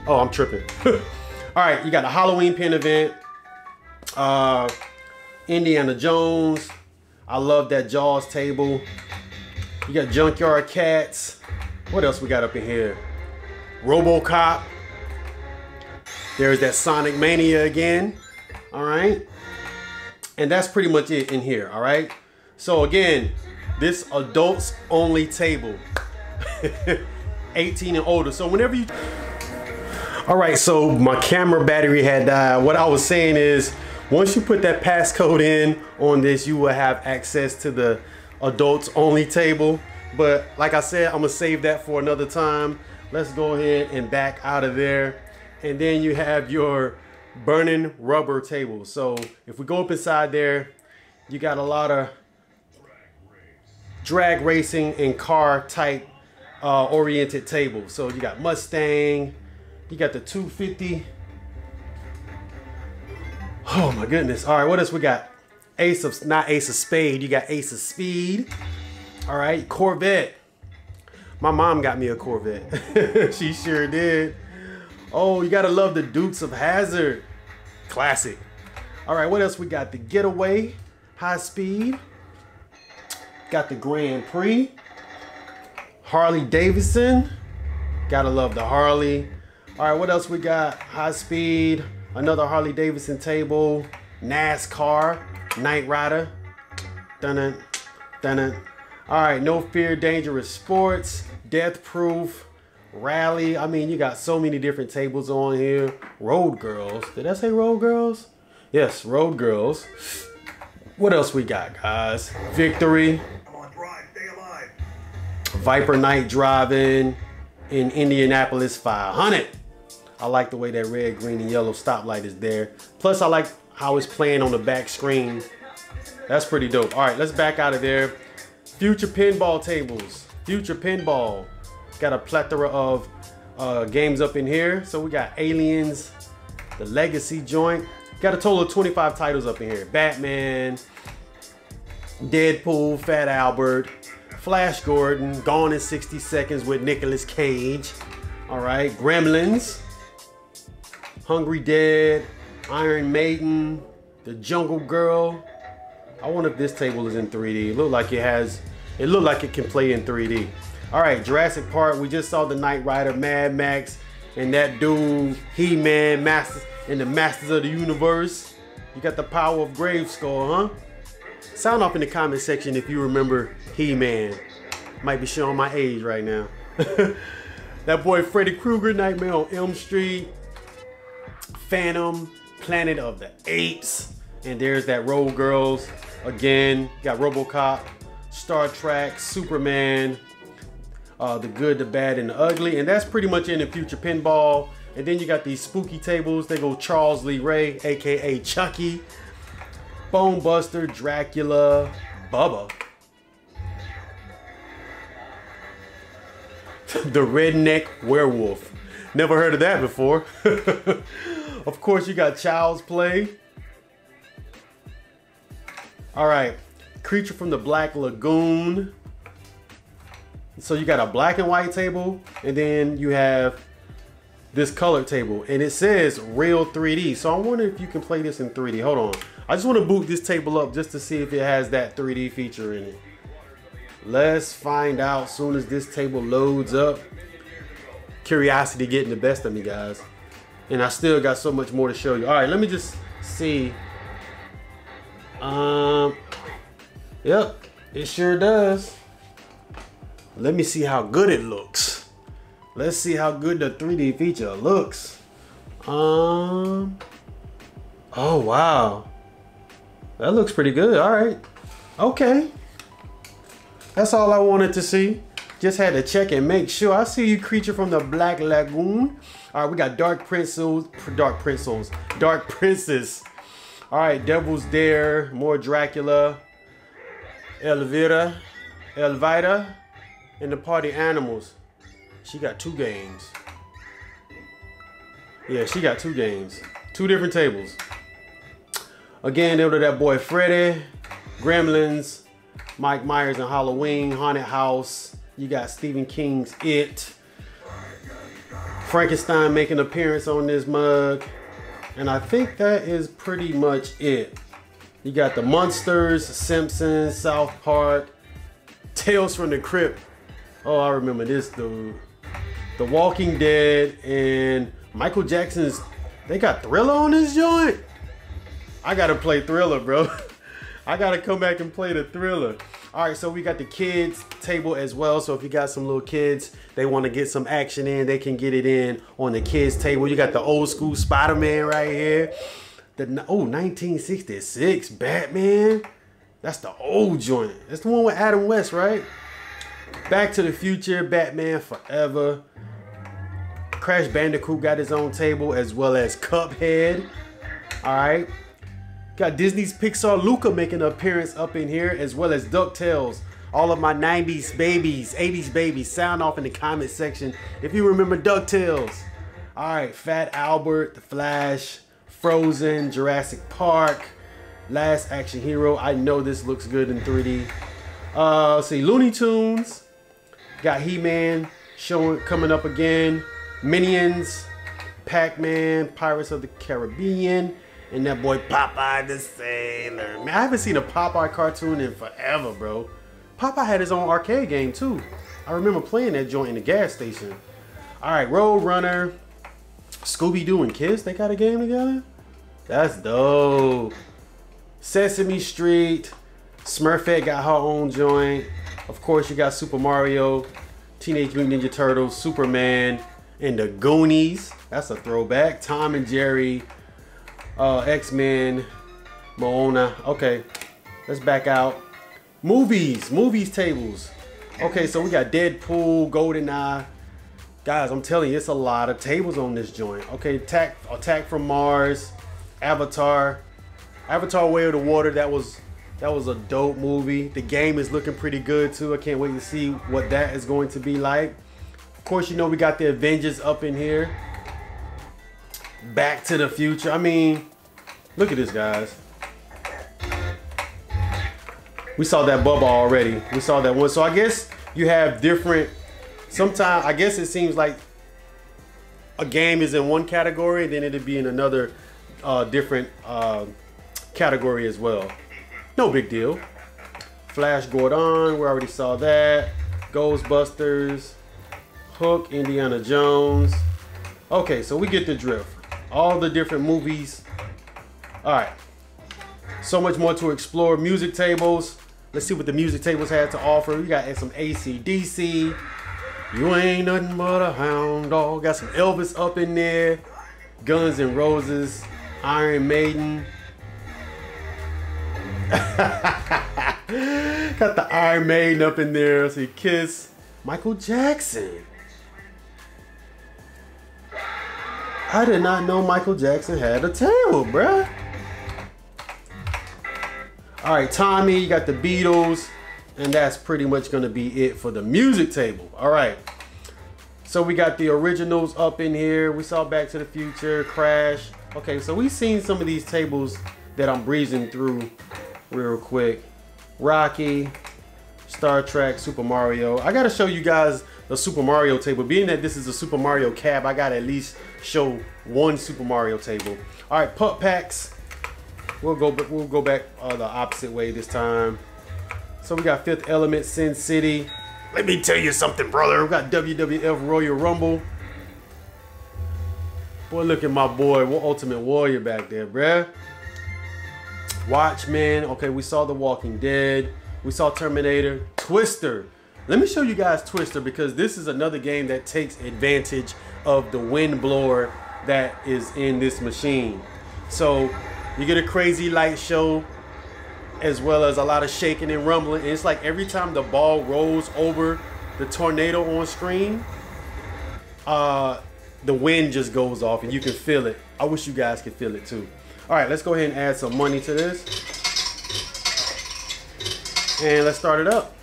Oh, I'm tripping. (laughs) All right, you got a Halloween pin event. Uh, Indiana Jones. I love that Jaws table. You got Junkyard Cats. What else we got up in here? RoboCop. There's that Sonic Mania again. All right. And that's pretty much it in here. All right. So again, this adults only table. (laughs) 18 and older. So whenever you all right, so my camera battery had died. What I was saying is, once you put that passcode in on this, you will have access to the adults only table. But like I said, I'm gonna save that for another time. Let's go ahead and back out of there. And then you have your burning rubber table. So if we go up inside there, you got a lot of drag racing and car type uh, oriented tables. So you got Mustang, you got the 250. Oh my goodness. All right, what else we got? Ace of, not Ace of Spade, you got Ace of Speed. All right, Corvette. My mom got me a Corvette. (laughs) she sure did. Oh, you gotta love the Dukes of Hazzard. Classic. All right, what else we got? The Getaway, High Speed. Got the Grand Prix. Harley Davidson. Gotta love the Harley. All right, what else we got? High speed, another Harley Davidson table, NASCAR, Knight Rider. Dun it, dun it. All right, No Fear, Dangerous Sports, Death Proof, Rally. I mean, you got so many different tables on here. Road Girls. Did I say Road Girls? Yes, Road Girls. What else we got, guys? Victory. Viper Night Driving in Indianapolis 500. I like the way that red, green, and yellow stoplight is there. Plus, I like how it's playing on the back screen. That's pretty dope. All right, let's back out of there. Future pinball tables. Future pinball. Got a plethora of uh, games up in here. So we got Aliens, the Legacy joint. Got a total of 25 titles up in here. Batman, Deadpool, Fat Albert, Flash Gordon, Gone in 60 Seconds with Nicolas Cage. All right, Gremlins, Hungry Dead, Iron Maiden, The Jungle Girl. I wonder if this table is in 3D. It look like it has, it look like it can play in 3D. All right, Jurassic Park. We just saw the Knight Rider, Mad Max, and that dude, He-Man, Masters, and the Masters of the Universe. You got the power of Grayskull, huh? Sound off in the comment section if you remember He-Man. Might be showing my age right now. (laughs) that boy Freddy Krueger, Nightmare on Elm Street. Phantom, Planet of the Apes. And there's that Road Girls. Again, got Robocop, Star Trek, Superman, uh, The Good, The Bad, and the Ugly. And that's pretty much in the future pinball. And then you got these spooky tables. They go Charles Lee Ray, aka Chucky, Bone Buster, Dracula, Bubba. (laughs) the Redneck Werewolf. Never heard of that before. (laughs) Of course, you got Child's Play. All right, Creature from the Black Lagoon. So you got a black and white table, and then you have this color table, and it says Real 3D. So I wonder if you can play this in 3D. Hold on. I just want to boot this table up just to see if it has that 3D feature in it. Let's find out soon as this table loads up. Curiosity getting the best of me, guys. And I still got so much more to show you. All right, let me just see. Um, yep, it sure does. Let me see how good it looks. Let's see how good the 3D feature looks. Um, oh wow. That looks pretty good, all right. Okay. That's all I wanted to see. Just had to check and make sure. I see you, creature from the Black Lagoon. All right, we got Dark Princess, Dark Princess, Dark Princess. All right, Devil's Dare, more Dracula, Elvira, Elvira, and the Party Animals. She got two games. Yeah, she got two games. Two different tables. Again, there was that boy Freddy, Gremlins, Mike Myers and Halloween, Haunted House. You got Stephen King's It, Frankenstein making an appearance on this mug. And I think that is pretty much it. You got the Munsters, Simpsons, South Park, Tales from the Crypt. Oh, I remember this dude. The Walking Dead and Michael Jackson's. They got Thriller on this joint. I gotta play Thriller, bro. (laughs) I gotta come back and play the Thriller. All right, so we got the kids table as well. So if you got some little kids, they want to get some action in, they can get it in on the kids table. You got the old school Spider-Man right here. The oh 1966 Batman. That's the old joint. That's the one with Adam West, right? Back to the Future, Batman Forever. Crash Bandicoot got his own table as well as Cuphead. All right. Got Disney's Pixar Luca making an appearance up in here, as well as DuckTales. All of my 90s babies, 80s babies, sound off in the comment section if you remember DuckTales. All right, Fat Albert, The Flash, Frozen, Jurassic Park, Last Action Hero. I know this looks good in 3D. Uh, see, Looney Tunes. Got He-Man showing coming up again. Minions, Pac-Man, Pirates of the Caribbean, and that boy Popeye the Sailor. Man, I haven't seen a Popeye cartoon in forever, bro. Popeye had his own arcade game too. I remember playing that joint in the gas station. All right, Road Runner, Scooby-Doo and Kids, they got a game together? That's dope. Sesame Street, Smurfette got her own joint. Of course, you got Super Mario, Teenage Mutant Ninja Turtles, Superman, and the Goonies. That's a throwback. Tom and Jerry, uh, X-Men, Moana. Okay, let's back out. Movies, movies tables. Okay, so we got Deadpool, GoldenEye. Guys, I'm telling you, it's a lot of tables on this joint. Okay, Attack, Attack from Mars, Avatar, Avatar Way of the Water. That was that was a dope movie. The game is looking pretty good too. I can't wait to see what that is going to be like. Of course, you know we got the Avengers up in here. Back to the Future. I mean, look at this, guys. We saw that bubble already. We saw that one. So I guess you have different. Sometimes I guess it seems like a game is in one category, then it'd be in another uh, different uh, category as well. No big deal. Flash Gordon, we already saw that. Ghostbusters, Hook, Indiana Jones. Okay, so we get the drift all the different movies. All right. So much more to explore. Music tables. Let's see what the music tables had to offer. We got some AC/DC. You ain't nothing but a hound dog. Got some Elvis up in there. Guns and Roses. Iron Maiden. (laughs) got the Iron Maiden up in there. See Kiss. Michael Jackson. I did not know Michael Jackson had a table, bruh. All right, Tommy, you got the Beatles, and that's pretty much gonna be it for the music table. All right. So we got the originals up in here. We saw Back to the Future, Crash. Okay, so we've seen some of these tables that I'm breezing through real quick. Rocky, Star Trek, Super Mario. I gotta show you guys the Super Mario table. Being that this is a Super Mario cab, I gotta at least show one Super Mario table. All right, pup packs. We'll go, we'll go back uh, the opposite way this time. So we got Fifth Element, Sin City. Let me tell you something, brother. We got WWF Royal Rumble. Boy, look at my boy, What Ultimate Warrior back there, bruh. Watchmen. Okay, we saw The Walking Dead. We saw Terminator. Twister. Let me show you guys Twister because this is another game that takes advantage of the wind blower that is in this machine. So you get a crazy light show as well as a lot of shaking and rumbling. And it's like every time the ball rolls over the tornado on screen, uh, the wind just goes off and you can feel it. I wish you guys could feel it too. All right, let's go ahead and add some money to this. And let's start it up.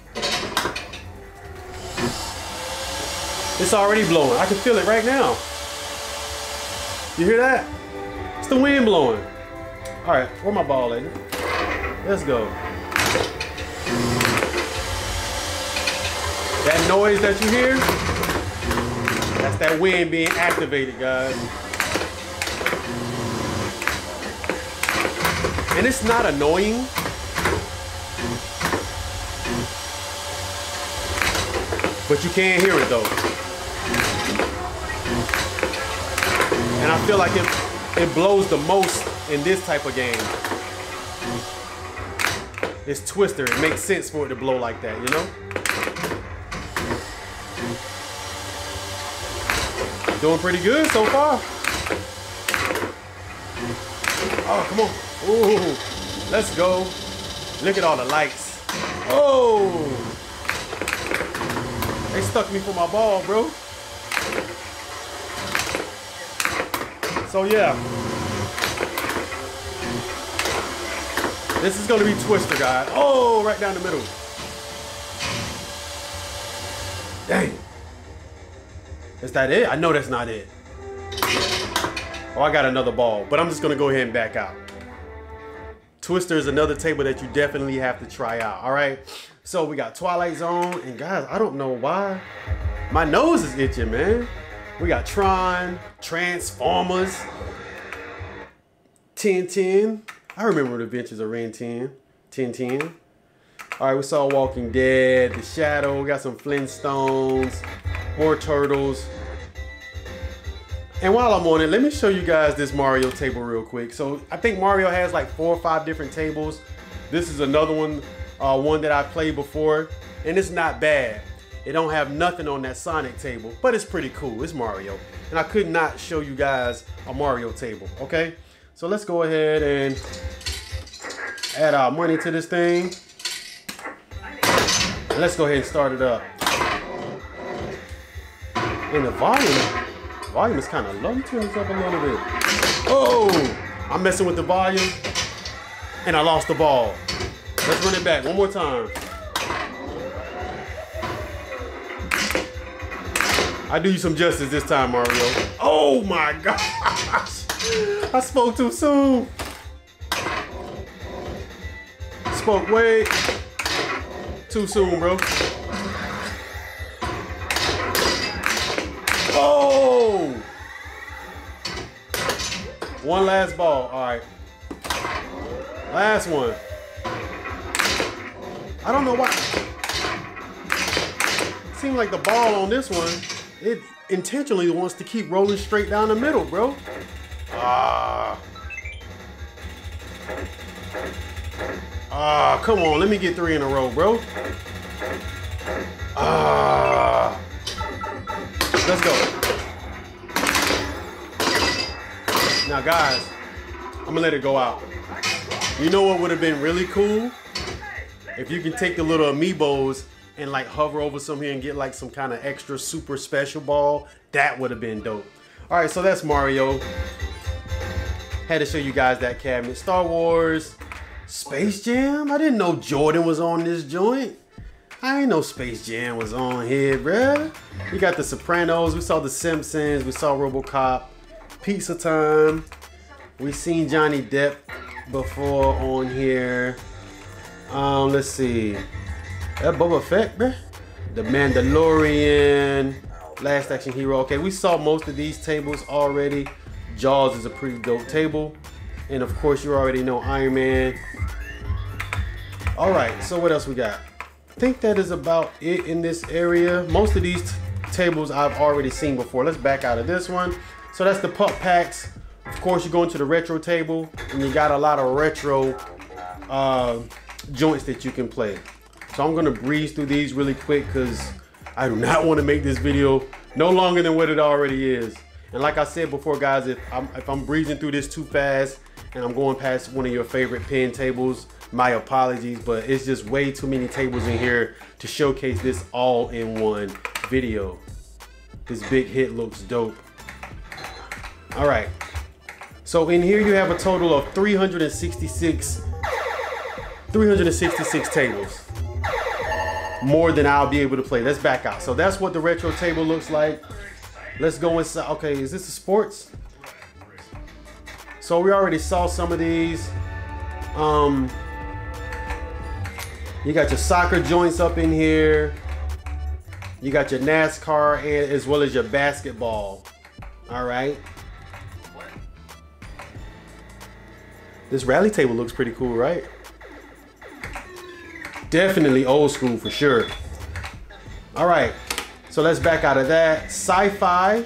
It's already blowing. I can feel it right now. You hear that? It's the wind blowing. All right, where my ball at? Let's go. That noise that you hear, That's that wind being activated, guys. And it's not annoying. But you can't hear it though. And I feel like it, it blows the most in this type of game. It's Twister. It makes sense for it to blow like that, you know? Doing pretty good so far. Oh, come on. Ooh, let's go. Look at all the lights. Oh. They stuck me for my ball, bro. So yeah. This is gonna be Twister, guys. Oh, right down the middle. Dang. Is that it? I know that's not it. Oh, I got another ball, but I'm just gonna go ahead and back out. Twister is another table that you definitely have to try out, all right? So we got Twilight Zone, and guys, I don't know why. My nose is itching, man. We got Tron, Transformers, 1010. I remember the Adventures of Ben 10, 1010. All right, we saw Walking Dead, The Shadow, we got some Flintstones, more Turtles. And while I'm on it, let me show you guys this Mario table real quick. So I think Mario has like four or five different tables. This is another one, uh, one that I played before, and it's not bad. It don't have nothing on that Sonic table, but it's pretty cool. It's Mario. And I could not show you guys a Mario table, okay? So let's go ahead and add our money to this thing. And let's go ahead and start it up. And the volume, volume is kind of low. Turn this up a little bit. Oh, I'm messing with the volume and I lost the ball. Let's run it back one more time. I do you some justice this time, Mario. Oh my gosh. I spoke too soon. Spoke way too soon, bro. Oh! One last ball. All right. Last one. I don't know why. Seems like the ball on this one it intentionally wants to keep rolling straight down the middle, bro. Ah. Ah, come on. Let me get three in a row, bro. Ah. Let's go. Now, guys, I'm going to let it go out. You know what would have been really cool? If you can take the little amiibos and like hover over some here and get like some kind of extra super special ball, that would have been dope. All right, so that's Mario. Had to show you guys that cabinet. Star Wars, Space Jam. I didn't know Jordan was on this joint. I ain't know Space Jam was on here, bruh. We got The Sopranos. We saw The Simpsons. We saw RoboCop. Pizza Time. We seen Johnny Depp before on here. Um, let's see. That Boba Fett, bruh. The Mandalorian. Last Action Hero. Okay, we saw most of these tables already. Jaws is a pretty dope table. And of course, you already know Iron Man. All right, so what else we got? I think that is about it in this area. Most of these tables I've already seen before. Let's back out of this one. So that's the pup packs. Of course, you go into the retro table and you got a lot of retro uh, joints that you can play. So I'm gonna breeze through these really quick because I do not want to make this video no longer than what it already is. And like I said before, guys, if I'm, if I'm breezing through this too fast and I'm going past one of your favorite pen tables, my apologies, but it's just way too many tables in here to showcase this all in one video. This big hit looks dope. All right. So in here you have a total of 366 366 tables more than I'll be able to play. Let's back out. So that's what the retro table looks like. Let's go inside. Okay, is this the sports? So we already saw some of these. Um, you got your soccer joints up in here. You got your NASCAR and as well as your basketball. All right. This rally table looks pretty cool, right? Definitely old school for sure. All right, so let's back out of that. Sci-fi.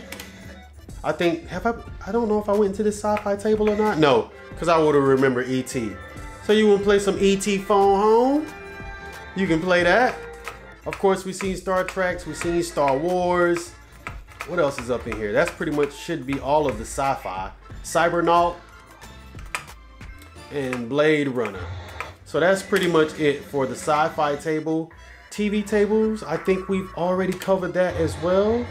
I think, have I, I don't know if I went into this sci-fi table or not. No, because I would have remembered E.T. So you want to play some E.T. Phone Home? You can play that. Of course, we've seen Star Treks, we've seen Star Wars. What else is up in here? That's pretty much should be all of the sci-fi. Cybernaut and Blade Runner. So that's pretty much it for the sci-fi table. TV tables, I think we've already covered that as well.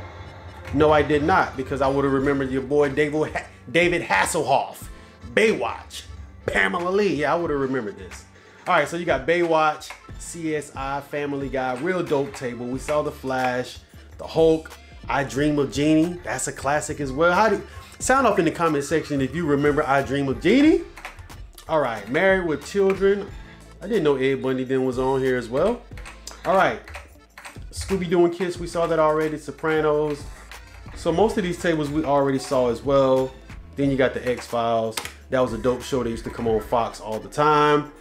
No, I did not because I would have remembered your boy David, David Hasselhoff, Baywatch, Pamela Lee. Yeah, I would have remembered this. All right, so you got Baywatch, CSI, Family Guy, real dope table. We saw The Flash, The Hulk, I Dream of Jeannie. That's a classic as well. How do sound off in the comment section if you remember I Dream of Jeannie? All right, Married with Children. I didn't know Ed Bundy then was on here as well. All right, Scooby-Doo and Kiss, we saw that already. Sopranos. So most of these tables we already saw as well. Then you got the X-Files. That was a dope show that used to come on Fox all the time.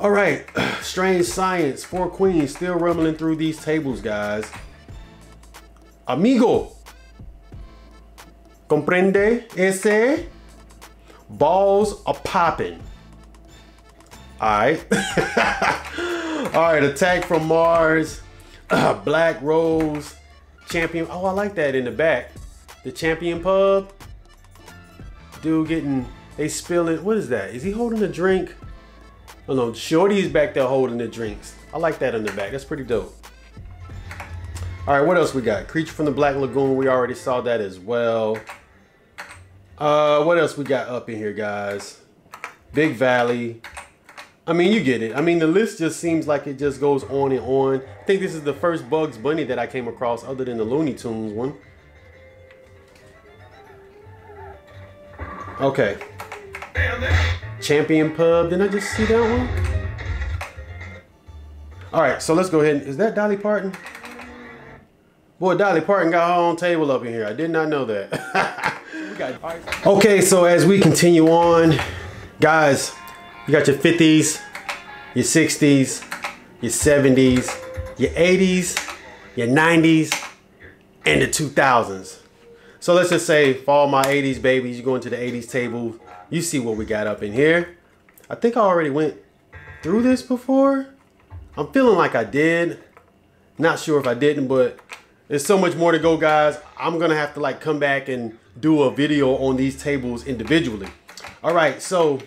All right, (clears throat) Strange Science, Four Queens, still rumbling through these tables, guys. Amigo. Comprende ese? Balls are popping. All right. (laughs) All right, Attack from Mars, (clears throat) Black Rose, Champion. Oh, I like that in the back. The Champion Pub. Dude getting, they spilling, what is that? Is he holding a drink? Oh no, Shorty's back there holding the drinks. I like that in the back. That's pretty dope. All right, what else we got? Creature from the Black Lagoon. We already saw that as well. Uh, what else we got up in here, guys? Big Valley. I mean, you get it. I mean, the list just seems like it just goes on and on. I think this is the first Bugs Bunny that I came across other than the Looney Tunes one. Okay. Champion Pub. Didn't I just see that one? All right, so let's go ahead. Is that Dolly Parton? Boy, Dolly Parton got her own table up in here. I did not know that. (laughs) okay, so as we continue on, guys, you got your 50s, your 60s, your 70s, your 80s, your 90s, and the 2000s. So let's just say for all my 80s babies, you go into the 80s table, you see what we got up in here. I think I already went through this before. I'm feeling like I did. Not sure if I didn't, but there's so much more to go, guys. I'm gonna have to like come back and do a video on these tables individually. All right, so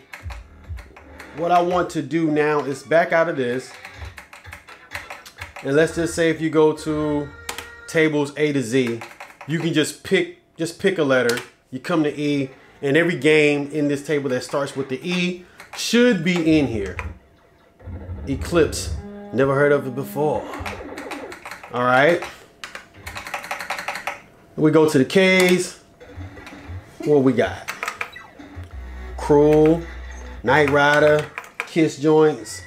what I want to do now is back out of this. And let's just say if you go to tables A to Z, you can just pick just pick a letter. You come to E, and every game in this table that starts with the E should be in here. Eclipse. Never heard of it before. All right. We go to the K's. What we got? Cruel, Knight Rider, Kiss Joints,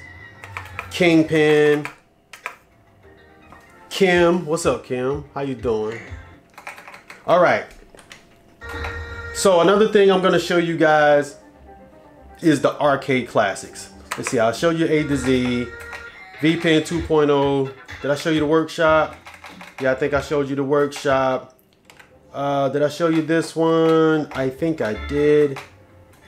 Kingpin, Kim. What's up, Kim? How you doing? All right. So another thing I'm gonna show you guys is the arcade classics. Let's see, I'll show you A to Z, VPN 2.0. Did I show you the workshop? Yeah, I think I showed you the workshop. Uh, did I show you this one? I think I did.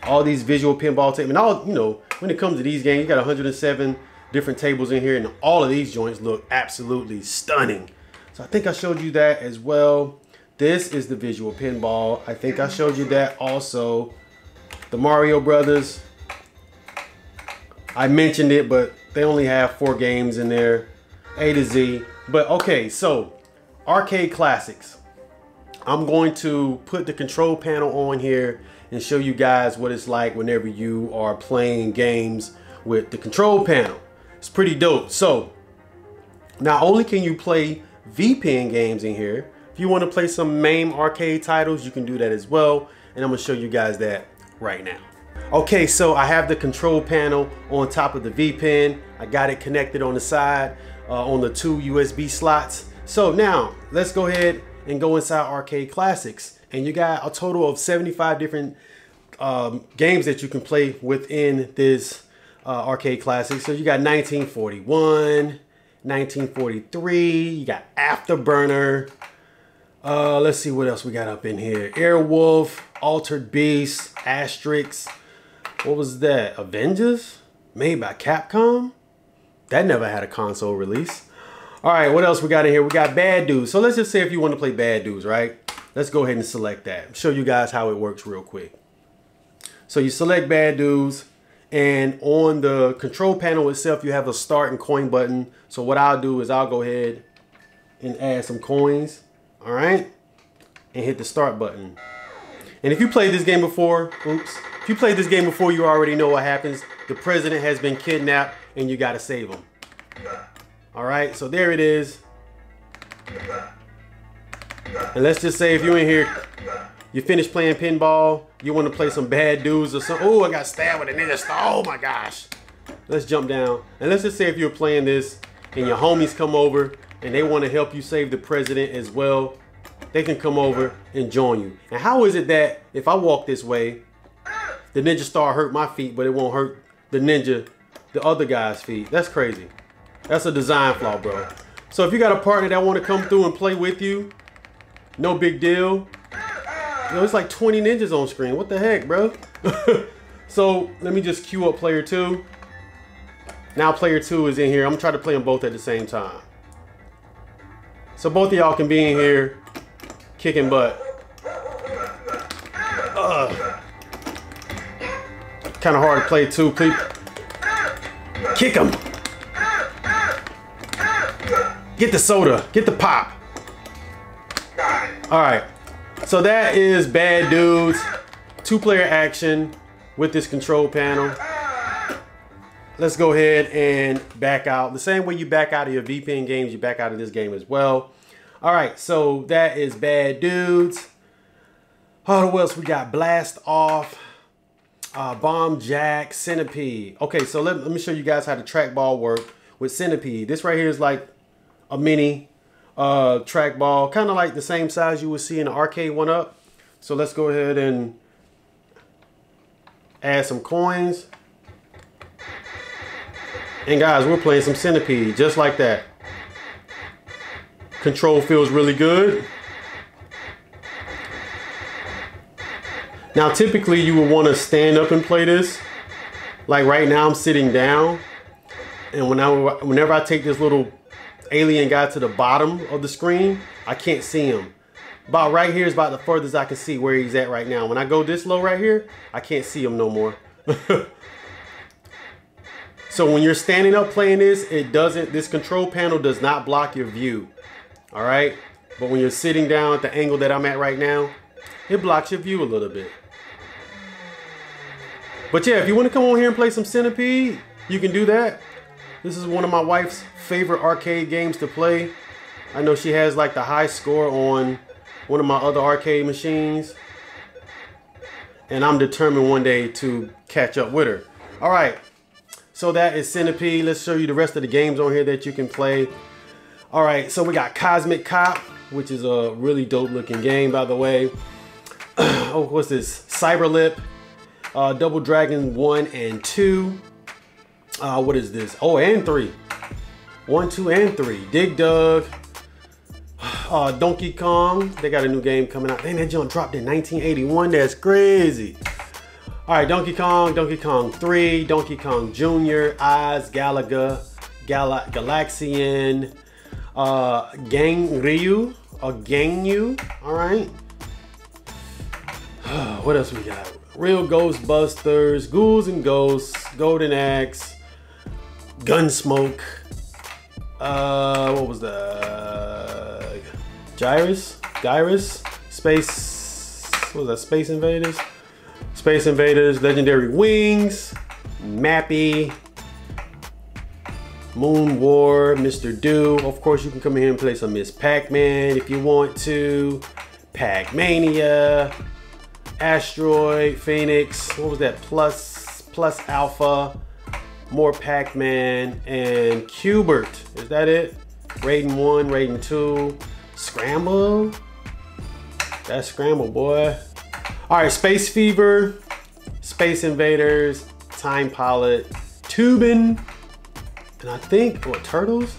All these visual pinball tape. And all, you know, when it comes to these games, you got 107 different tables in here and all of these joints look absolutely stunning. So I think I showed you that as well. This is the visual pinball. I think I showed you that also. The Mario Brothers. I mentioned it, but they only have four games in there. A to Z. But okay, so arcade classics. I'm going to put the control panel on here and show you guys what it's like whenever you are playing games with the control panel. It's pretty dope. So not only can you play V-Pin games in here, if you want to play some MAME arcade titles, you can do that as well. And I'm going to show you guys that right now. Okay, so I have the control panel on top of the V-Pin. I got it connected on the side uh, on the two USB slots. So now let's go ahead and go inside Arcade Classics. And you got a total of 75 different um, games that you can play within this uh, Arcade classic. So you got 1941, 1943, you got Afterburner. Uh, let's see what else we got up in here. Airwolf, Altered Beast, Asterix. What was that? Avengers? Made by Capcom? That never had a console release. All right, what else we got in here? We got Bad Dudes. So let's just say if you want to play Bad Dudes, right? Let's go ahead and select that. Show you guys how it works real quick. So you select Bad Dudes, and on the control panel itself, you have a start and coin button. So what I'll do is I'll go ahead and add some coins, all right? And hit the start button. And if you played this game before, oops, if you played this game before, you already know what happens. The president has been kidnapped and you gotta save him. All right, so there it is. And let's just say if you're in here, you finish playing pinball, you want to play some bad dudes or something. Oh, I got stabbed with a ninja star. Oh my gosh. Let's jump down. And let's just say if you're playing this and your homies come over and they want to help you save the president as well, they can come over and join you. And how is it that if I walk this way, the ninja star hurt my feet, but it won't hurt the ninja, the other guy's feet? That's crazy. That's a design flaw, bro. So if you got a partner that want to come through and play with you, no big deal. It's like 20 ninjas on screen. What the heck, bro? (laughs) so let me just queue up player two. Now player two is in here. I'm gonna try to play them both at the same time. So both of y'all can be in here kicking butt. Kind of hard to play. Please kick him. Get the soda. Get the pop. All right. So that is Bad Dudes. Two-player action with this control panel. Let's go ahead and back out. The same way you back out of your V-Pin games, you back out of this game as well. All right, so that is Bad Dudes. Oh, what else we got? Blast Off, uh, Bomb Jack, Centipede. Okay, so let, let me show you guys how the trackball work with Centipede. This right here is like a mini uh, trackball, kind of like the same size you would see in the arcade one up. So let's go ahead and add some coins. And guys, we're playing some Centipede, just like that. Control feels really good. Now, typically you would want to stand up and play this. Like right now, I'm sitting down. And when I, whenever I take this little alien guy to the bottom of the screen, I can't see him. About right here is about the furthest I can see where he's at right now. When I go this low right here, I can't see him no more. (laughs) so when you're standing up playing this, it doesn't, this control panel does not block your view. All right. But when you're sitting down at the angle that I'm at right now, it blocks your view a little bit. But yeah, if you want to come on here and play some Centipede, you can do that. This is one of my wife's favorite arcade games to play. I know she has like the high score on one of my other arcade machines. And I'm determined one day to catch up with her. All right, so that is Centipede. Let's show you the rest of the games on here that you can play. All right, so we got Cosmic Cop, which is a really dope looking game, by the way. (clears throat) oh, what's this? Cyberlip, uh, Double Dragon 1 and 2. Uh, what is this? Oh, and three. One, two, and three. Dig Dug. (sighs) Uh, Donkey Kong. They got a new game coming out. Dang, that jump dropped in 1981. That's crazy. All right, Donkey Kong, Donkey Kong 3, Donkey Kong Jr., Oz, Galaga, Gala Galaxian, uh, Gang Ryu, or Gang You. All right. (sighs) what else we got? Real Ghostbusters, Ghouls and Ghosts, Golden Axe, Gunsmoke. Uh, what was the Gyruss? Gyruss? Space. What was that? Space Invaders? Space Invaders, Legendary Wings, Mappy, Moon War, Mr. Do. Of course, you can come in here and play some Miss Pac-Man if you want to. Pac-Mania, Asteroid, Phoenix, what was that? Plus, Plus Alpha, more Pac-Man, and Q*bert. Is that it? Raiden 1, Raiden 2, Scramble. That's Scramble, boy. All right, Space Fever, Space Invaders, Time Pilot, Toobin', and I think, what, Turtles?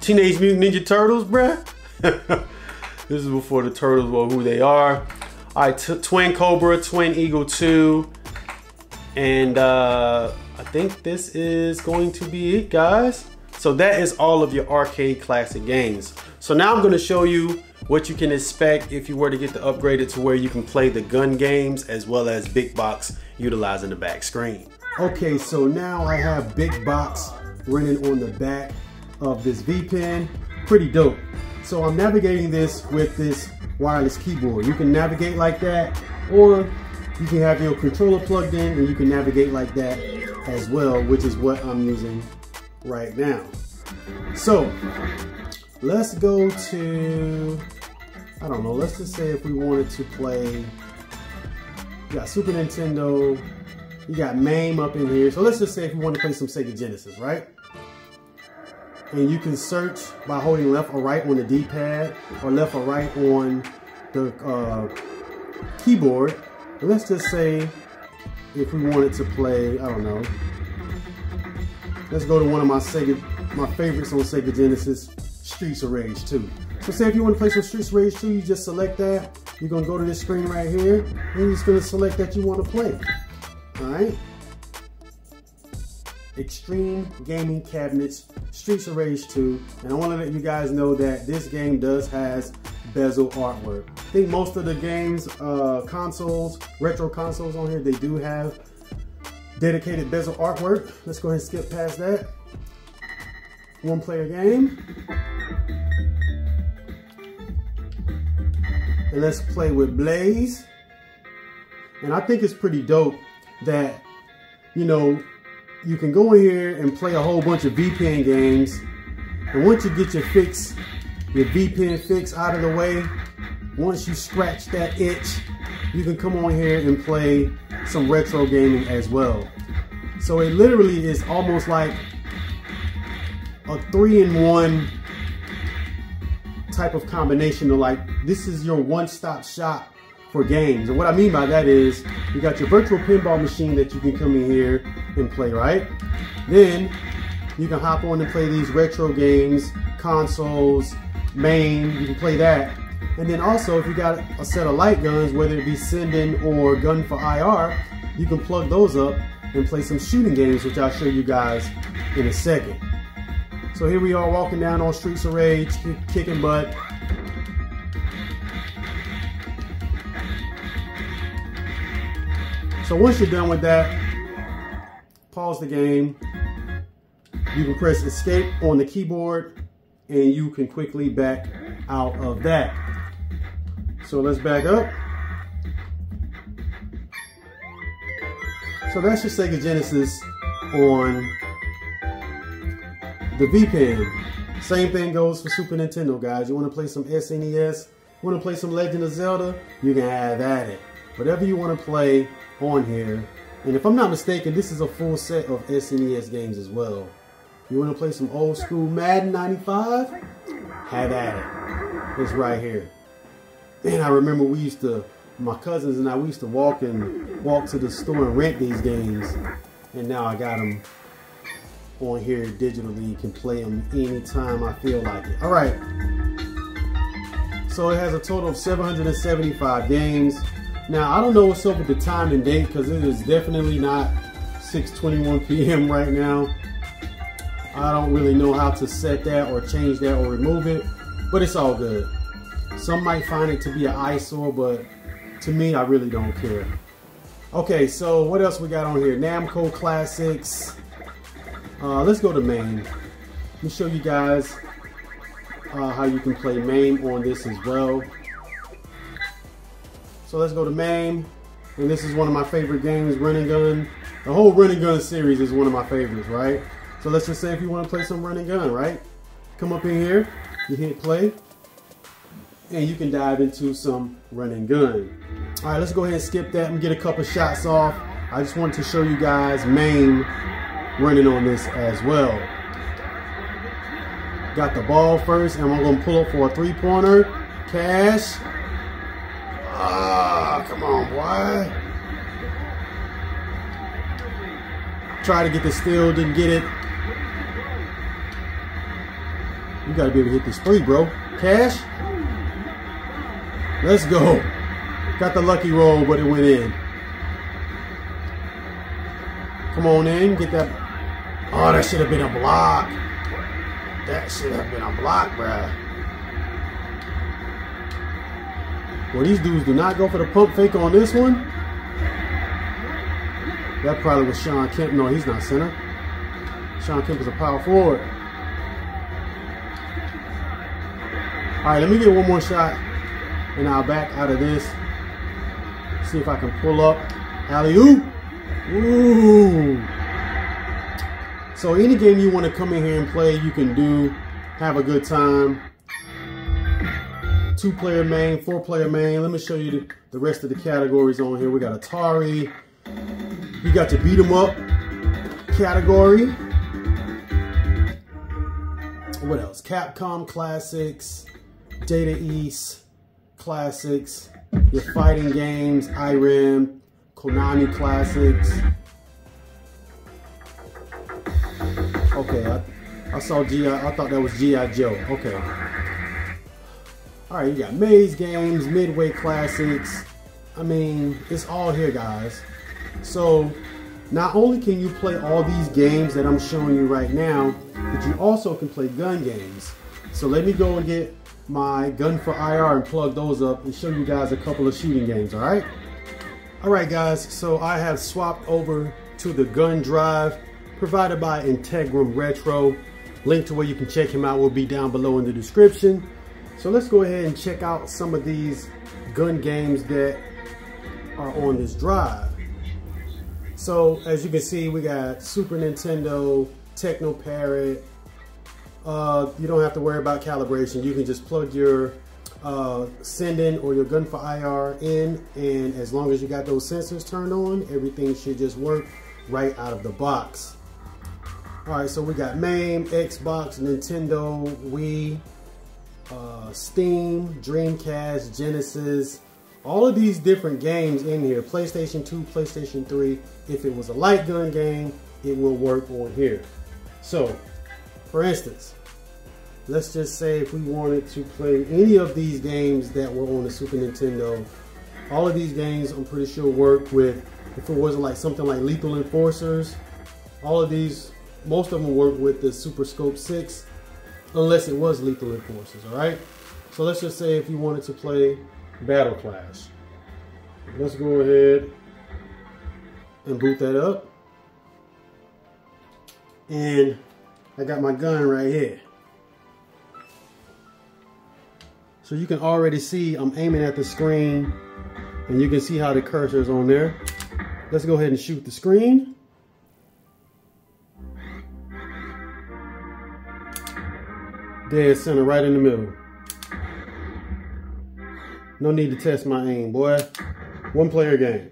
Teenage Mutant Ninja Turtles, bruh. (laughs) this is before the Turtles were who they are. All right, Twin Cobra, Twin Eagle 2. And uh, I think this is going to be it, guys. So that is all of your arcade classic games. So now I'm gonna show you what you can expect if you were to get the upgraded to where you can play the gun games as well as big box utilizing the back screen. Okay, so now I have big box running on the back of this V-Pin. Pretty dope. So I'm navigating this with this wireless keyboard. You can navigate like that, or you can have your controller plugged in and you can navigate like that as well, which is what I'm using right now. So let's go to, I don't know, let's just say if we wanted to play, you got Super Nintendo, you got MAME up in here. So let's just say if you want to play some Sega Genesis, right? And you can search by holding left or right on the D-pad or left or right on the uh, keyboard. Let's just say if we wanted to play, I don't know, let's go to one of my Sega, my favorites on Sega Genesis, Streets of Rage 2. So say if you want to play some Streets of Rage 2, you just select that. You're gonna go to this screen right here, and you're just gonna select that you want to play. All right. Xtreme Gaming Cabinets, Streets of Rage 2. And I want to let you guys know that this game does has bezel artwork. I think most of the games, uh, consoles, retro consoles on here, they do have dedicated bezel artwork. Let's go ahead and skip past that. One player game. And let's play with Blaze. And I think it's pretty dope that, you know, you can go in here and play a whole bunch of V-Pin games. And once you get your fix, your V-Pin fix out of the way, once you scratch that itch, you can come on here and play some retro gaming as well. So it literally is almost like a three-in-one type of combination of like, this is your one-stop shop for games. And what I mean by that is you got your virtual pinball machine that you can come in here and play, right? Then you can hop on and play these retro games, consoles, MAME, you can play that. And then also if you got a set of light guns, whether it be Sinden or GUN4IR, you can plug those up and play some shooting games, which I'll show you guys in a second. So here we are walking down on Streets of Rage, kicking butt. So once you're done with that, pause the game. You can press escape on the keyboard and you can quickly back out of that. So let's back up. So that's your Sega Genesis on the V-Pin. Same thing goes for Super Nintendo, guys. You want to play some SNES, you want to play some Legend of Zelda, you can have at it. Whatever you want to play, on here. And if I'm not mistaken, this is a full set of SNES games as well. You want to play some old school Madden 95, have at it. It's right here. And I remember we used to, my cousins and I, we used to walk and walk to the store and rent these games. And now I got them on here digitally. You can play them anytime I feel like it. All right. So it has a total of 775 games. Now, I don't know what's up with the time and date because it is definitely not 6.21 p.m. right now. I don't really know how to set that or change that or remove it, but it's all good. Some might find it to be an eyesore, but to me, I really don't care. Okay, so what else we got on here? Namco Classics. Uh, let's go to MAME. Let me show you guys uh, how you can play MAME on this as well. So let's go to MAME. And this is one of my favorite games, Run and Gun. The whole Run and Gun series is one of my favorites, right? So let's just say if you want to play some Run and Gun, right? Come up in here, you hit play, and you can dive into some Run and Gun. All right, let's go ahead and skip that and get a couple shots off. I just wanted to show you guys MAME running on this as well. Got the ball first, and I'm gonna pull up for a three-pointer. Cash. Ah, come on, boy. Try to get the steal, didn't get it. You gotta be able to hit this three, bro. Cash. Let's go. Got the lucky roll, but it went in. Come on in, get that. Oh, that should have been a block. That should have been a block, bruh. Well, these dudes do not go for the pump fake on this one. That probably was Shawn Kemp. No, he's not center. Shawn Kemp is a power forward. All right, let me get one more shot, and I'll back out of this. See if I can pull up. Alley oop. Ooh. So any game you want to come in here and play, you can do. Have a good time. Two player MAME, four player MAME. Let me show you the, the rest of the categories on here. We got Atari. You got your beat 'em up category. What else? Capcom Classics, Data East Classics, your fighting games, Irem, Konami Classics. Okay, I, I saw G.I. I thought that was G.I. Joe. Okay. All right, you got Maze Games, Midway Classics. I mean, it's all here, guys. So, not only can you play all these games that I'm showing you right now, but you also can play gun games. So let me go and get my GUN4IR and plug those up and show you guys a couple of shooting games, all right? All right, guys, so I have swapped over to the gun drive provided by Integrum Retro. Link to where you can check him out will be down below in the description. So let's go ahead and check out some of these gun games that are on this drive. So as you can see, we got Super Nintendo, TeknoParrot. Uh, you don't have to worry about calibration. You can just plug your uh, Sinden or your GUN4IR in and as long as you got those sensors turned on, everything should just work right out of the box. All right, so we got MAME, Xbox, Nintendo, Wii, uh, Steam, Dreamcast, Genesis, all of these different games in here, PlayStation 2, PlayStation 3. If it was a light gun game, it will work on here. So, for instance, let's just say if we wanted to play any of these games that were on the Super Nintendo, all of these games I'm pretty sure work with, if it wasn't like something like Lethal Enforcers, all of these, most of them work with the Super Scope 6, unless it was Lethal Enforcers, all right? So let's just say if you wanted to play Battle Clash. Let's go ahead and boot that up. And I got my gun right here. So you can already see I'm aiming at the screen and you can see how the cursor is on there. Let's go ahead and shoot the screen. Dead center right in the middle. No need to test my aim, boy. One player game.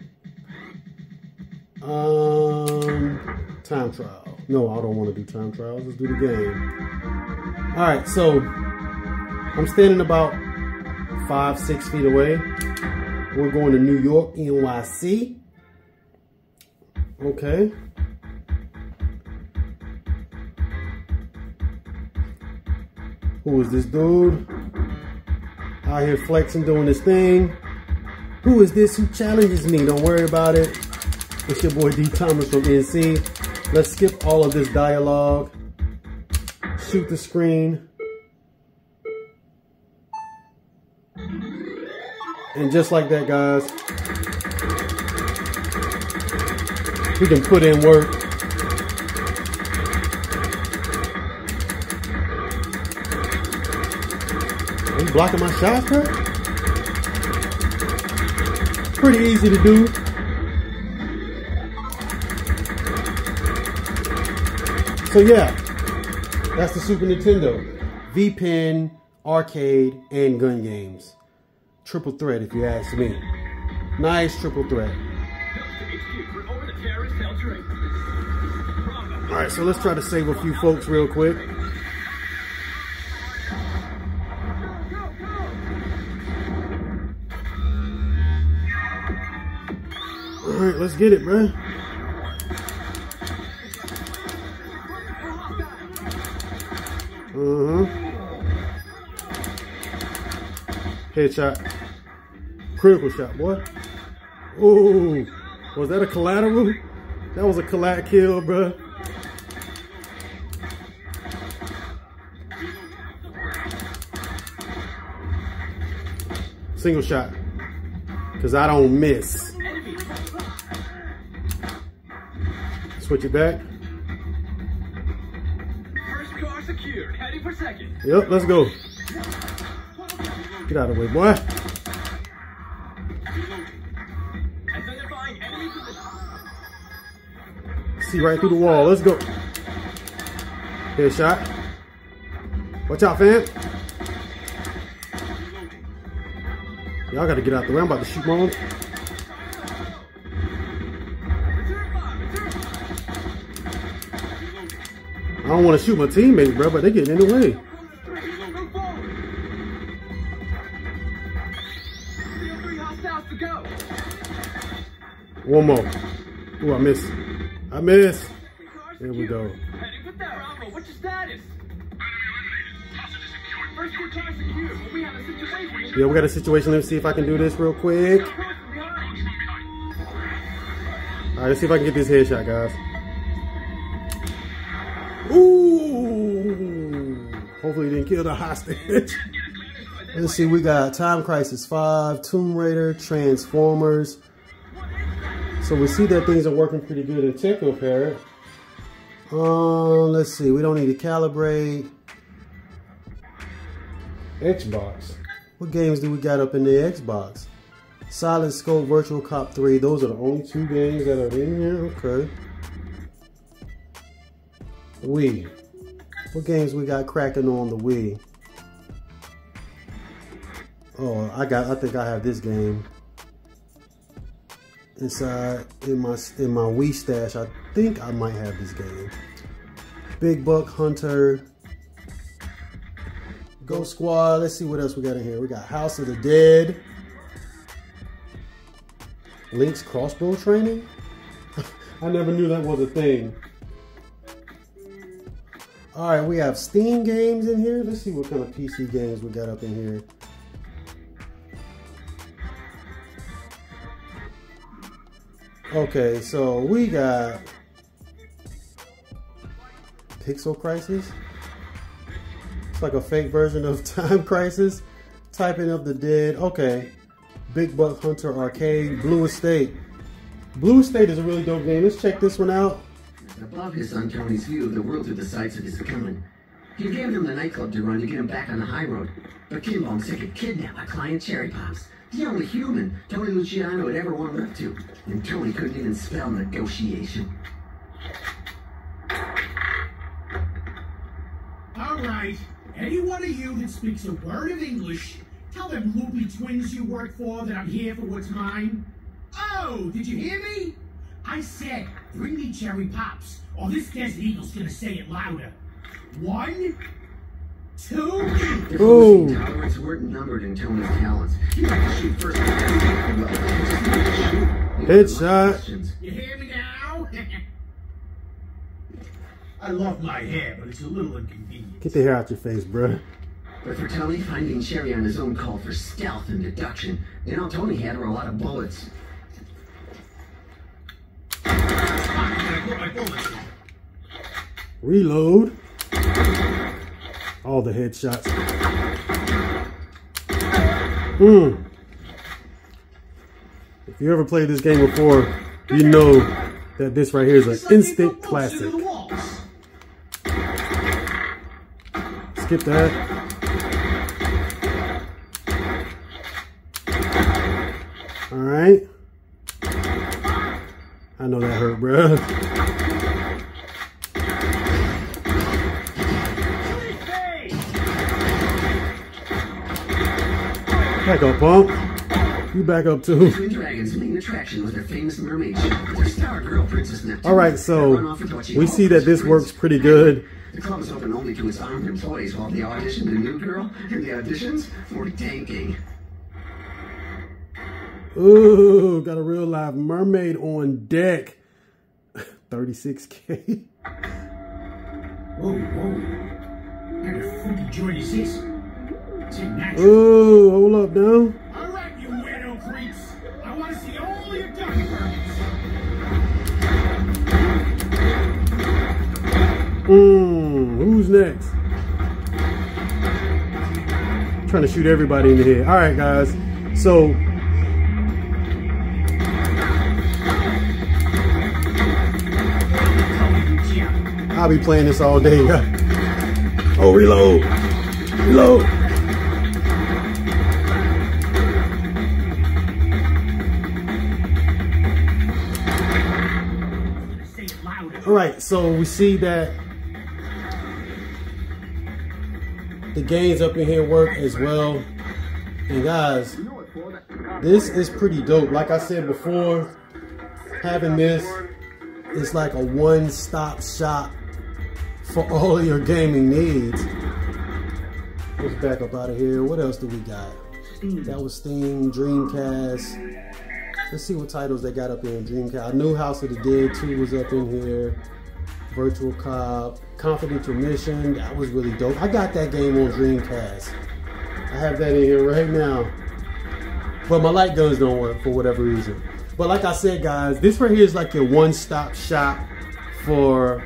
Um, time trial. No, I don't want to do time trials. Let's do the game. All right, so I'm standing about five, six feet away. We're going to New York, NYC. Okay. Who is this dude? Out here flexing, doing his thing. Who is this who challenges me? Don't worry about it. It's your boy D Thomas from NC. Let's skip all of this dialogue. Shoot the screen. And just like that, guys, we can put in work. Are you blocking my shots, bro? Pretty easy to do. So yeah, that's the Super Nintendo. V-Pin, arcade, and gun games triple threat if you ask me. Nice triple threat. All right, so let's try to save a few folks real quick. All right, let's get it, bro. Uh-huh. Headshot. Critical shot, boy. Ooh. was that a collateral? That was a collat kill, bro. Single shot. Because I don't miss. Switch it back. Yep, let's go. Get out of the way, boy. See right through the wall. Let's go. Headshot. Watch out, fam. Y'all gotta get out the way. I'm about to shoot my own. I don't want to shoot my teammates, bro, but they getting in the way. One more. Ooh, I missed. I missed. Here we go. secured. Heading for that. Bravo, what's your status? First two cars secured, but we have a situation. Yeah, we got a situation. Let me see if I can do this real quick. Approach from behind. All right, let's see if I can get this headshot, guys. Ooh! Hopefully, he didn't kill the hostage. (laughs) Let's see, we got Time Crisis 5, Tomb Raider, Transformers. So we see that things are working pretty good in TeknoParrot. Um, let's see, we don't need to calibrate. Xbox. What games do we got up in the Xbox? Silent Scope, Virtual Cop 3. Those are the only two games that are in here. Okay. Wii. What games we got cracking on the Wii? Oh, I got. I think I have this game inside in my in my Wii stash. I think I might have this game. Big Buck Hunter. Ghost Squad. Let's see what else we got in here. We got House of the Dead. Link's crossbow training? (laughs) I never knew that was a thing. All right, we have Steam games in here. Let's see what kind of PC games we got up in here. Okay, so we got Pixel Crisis. It's like a fake version of (laughs) Time Crisis. Typing of the Dead. Okay. Big Buck Hunter Arcade. Blue Estate. Blue Estate is a really dope game. Let's check this one out. Above is on Tony's view of the world through the sights of his accountant. He gave him the nightclub to run to get him back on the high road. But Kim Bong said he'd kidnap our client Cherry Pops, the only human Tony Luciano had ever warmed up to. And Tony couldn't even spell negotiation. All right. Any one of you that speaks a word of English, tell them loopy twins you work for that I'm here for what's mine. Oh, did you hear me? I said, bring me cherry pops, or this Desert Eagle's gonna say it louder. One, two. Their Ooh. tolerance weren't numbered in Tony's talents. He had to shoot first. Well, just needed to shoot. Headshot. questions. You hear me now? (laughs) I love my hair, but it's a little inconvenient. Get the hair out your face, bruh. But for Tony, finding Cherry on his own called for stealth and deduction. And all Tony had were a lot of bullets. I put my bullets in. Reload. All the headshots. Hmm. If you ever played this game before, you know that this right here is an instant classic. Skip that. All right. I know that hurt, bruh. Back up, punk. You back up too. Twin Dragon's main attraction was their famous mermaid show their star girl, Princess Neptune. All right, so run off with what she we see that this works pretty good. The club was open only to its armed employees while they auditioned the new girl, and the auditions were tanking. Ooh, got a real live mermaid on deck. (laughs) 36k. (laughs) Whoa, whoa. What kind of funky joint is this? It's a natural. Ooh, hold up now. Mmm, who's next? Trying to shoot everybody in the head. All right, guys. So I'll be playing this all day. oh, reload. Reload. Say it louder. All right, so we see that the games up in here work as well. And guys, this is pretty dope. Like I said before, having this is like a one-stop shop for (laughs) all your gaming needs. Let's back up out of here. What else do we got? That was Steam, Dreamcast. Let's see what titles they got up here in Dreamcast. I House of the Dead 2 was up in here. Virtual Cop, Confidential Mission. That was really dope. I got that game on Dreamcast. I have that in here right now. But my light guns don't work for whatever reason. But like I said, guys, this right here is like your one-stop shop for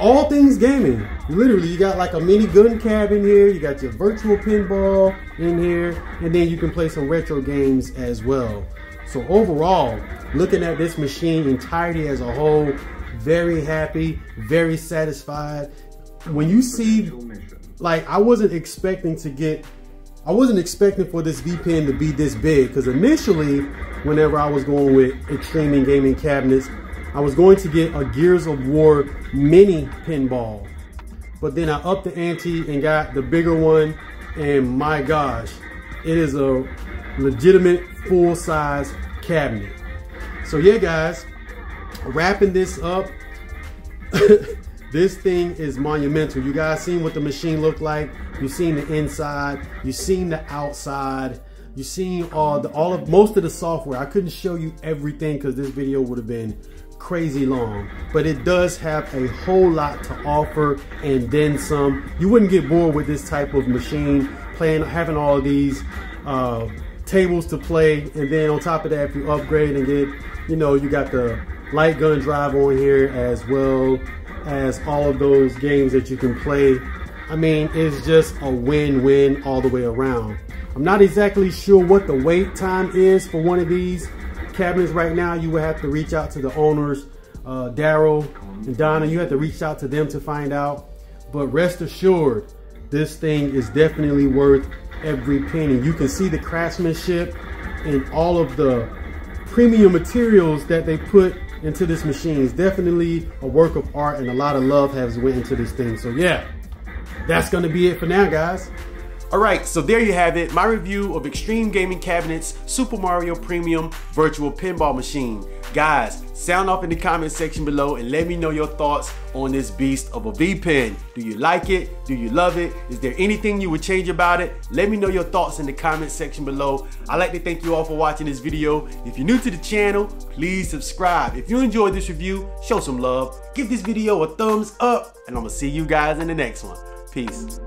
all things gaming. Literally, you got like a mini gun cab in here. You got your virtual pinball in here, and then you can play some retro games as well. So overall, looking at this machine entirety as a whole, very happy, very satisfied. When you see, like, I wasn't expecting to get I wasn't expecting for this V-Pin to be this big because initially, whenever I was going with Xtreme Gaming Cabinets, I was going to get a Gears of War mini pinball. But then I upped the ante and got the bigger one, and my gosh, it is a legitimate full-size cabinet. So yeah, guys, wrapping this up. (laughs) this thing is monumental. You guys seen what the machine looked like. You've seen the inside. You've seen the outside. You've seen all the all of most of the software. I couldn't show you everything because this video would have been crazy long. But it does have a whole lot to offer and then some. You wouldn't get bored with this type of machine playing, having all these uh, tables to play, and then on top of that, if you upgrade and get, you know, you got the light gun drive on here as well as all of those games that you can play. I mean, it's just a win-win all the way around. I'm not exactly sure what the wait time is for one of these cabinets right now. You would have to reach out to the owners, uh, Daryl and Donna. You have to reach out to them to find out. But rest assured, this thing is definitely worth every penny. You can see the craftsmanship and all of the premium materials that they put into this machine. It's definitely a work of art and a lot of love has went into this thing. So yeah, that's gonna be it for now, guys. All right, so there you have it. My review of Xtreme Gaming Cabinets Super Mario Premium Virtual Pinball Machine. Guys, sound off in the comment section below and let me know your thoughts on this beast of a V-Pin. Do you like it? Do you love it? Is there anything you would change about it? Let me know your thoughts in the comment section below. I'd like to thank you all for watching this video. If you're new to the channel, please subscribe. If you enjoyed this review, show some love. Give this video a thumbs up and I'm gonna see you guys in the next one. Peace.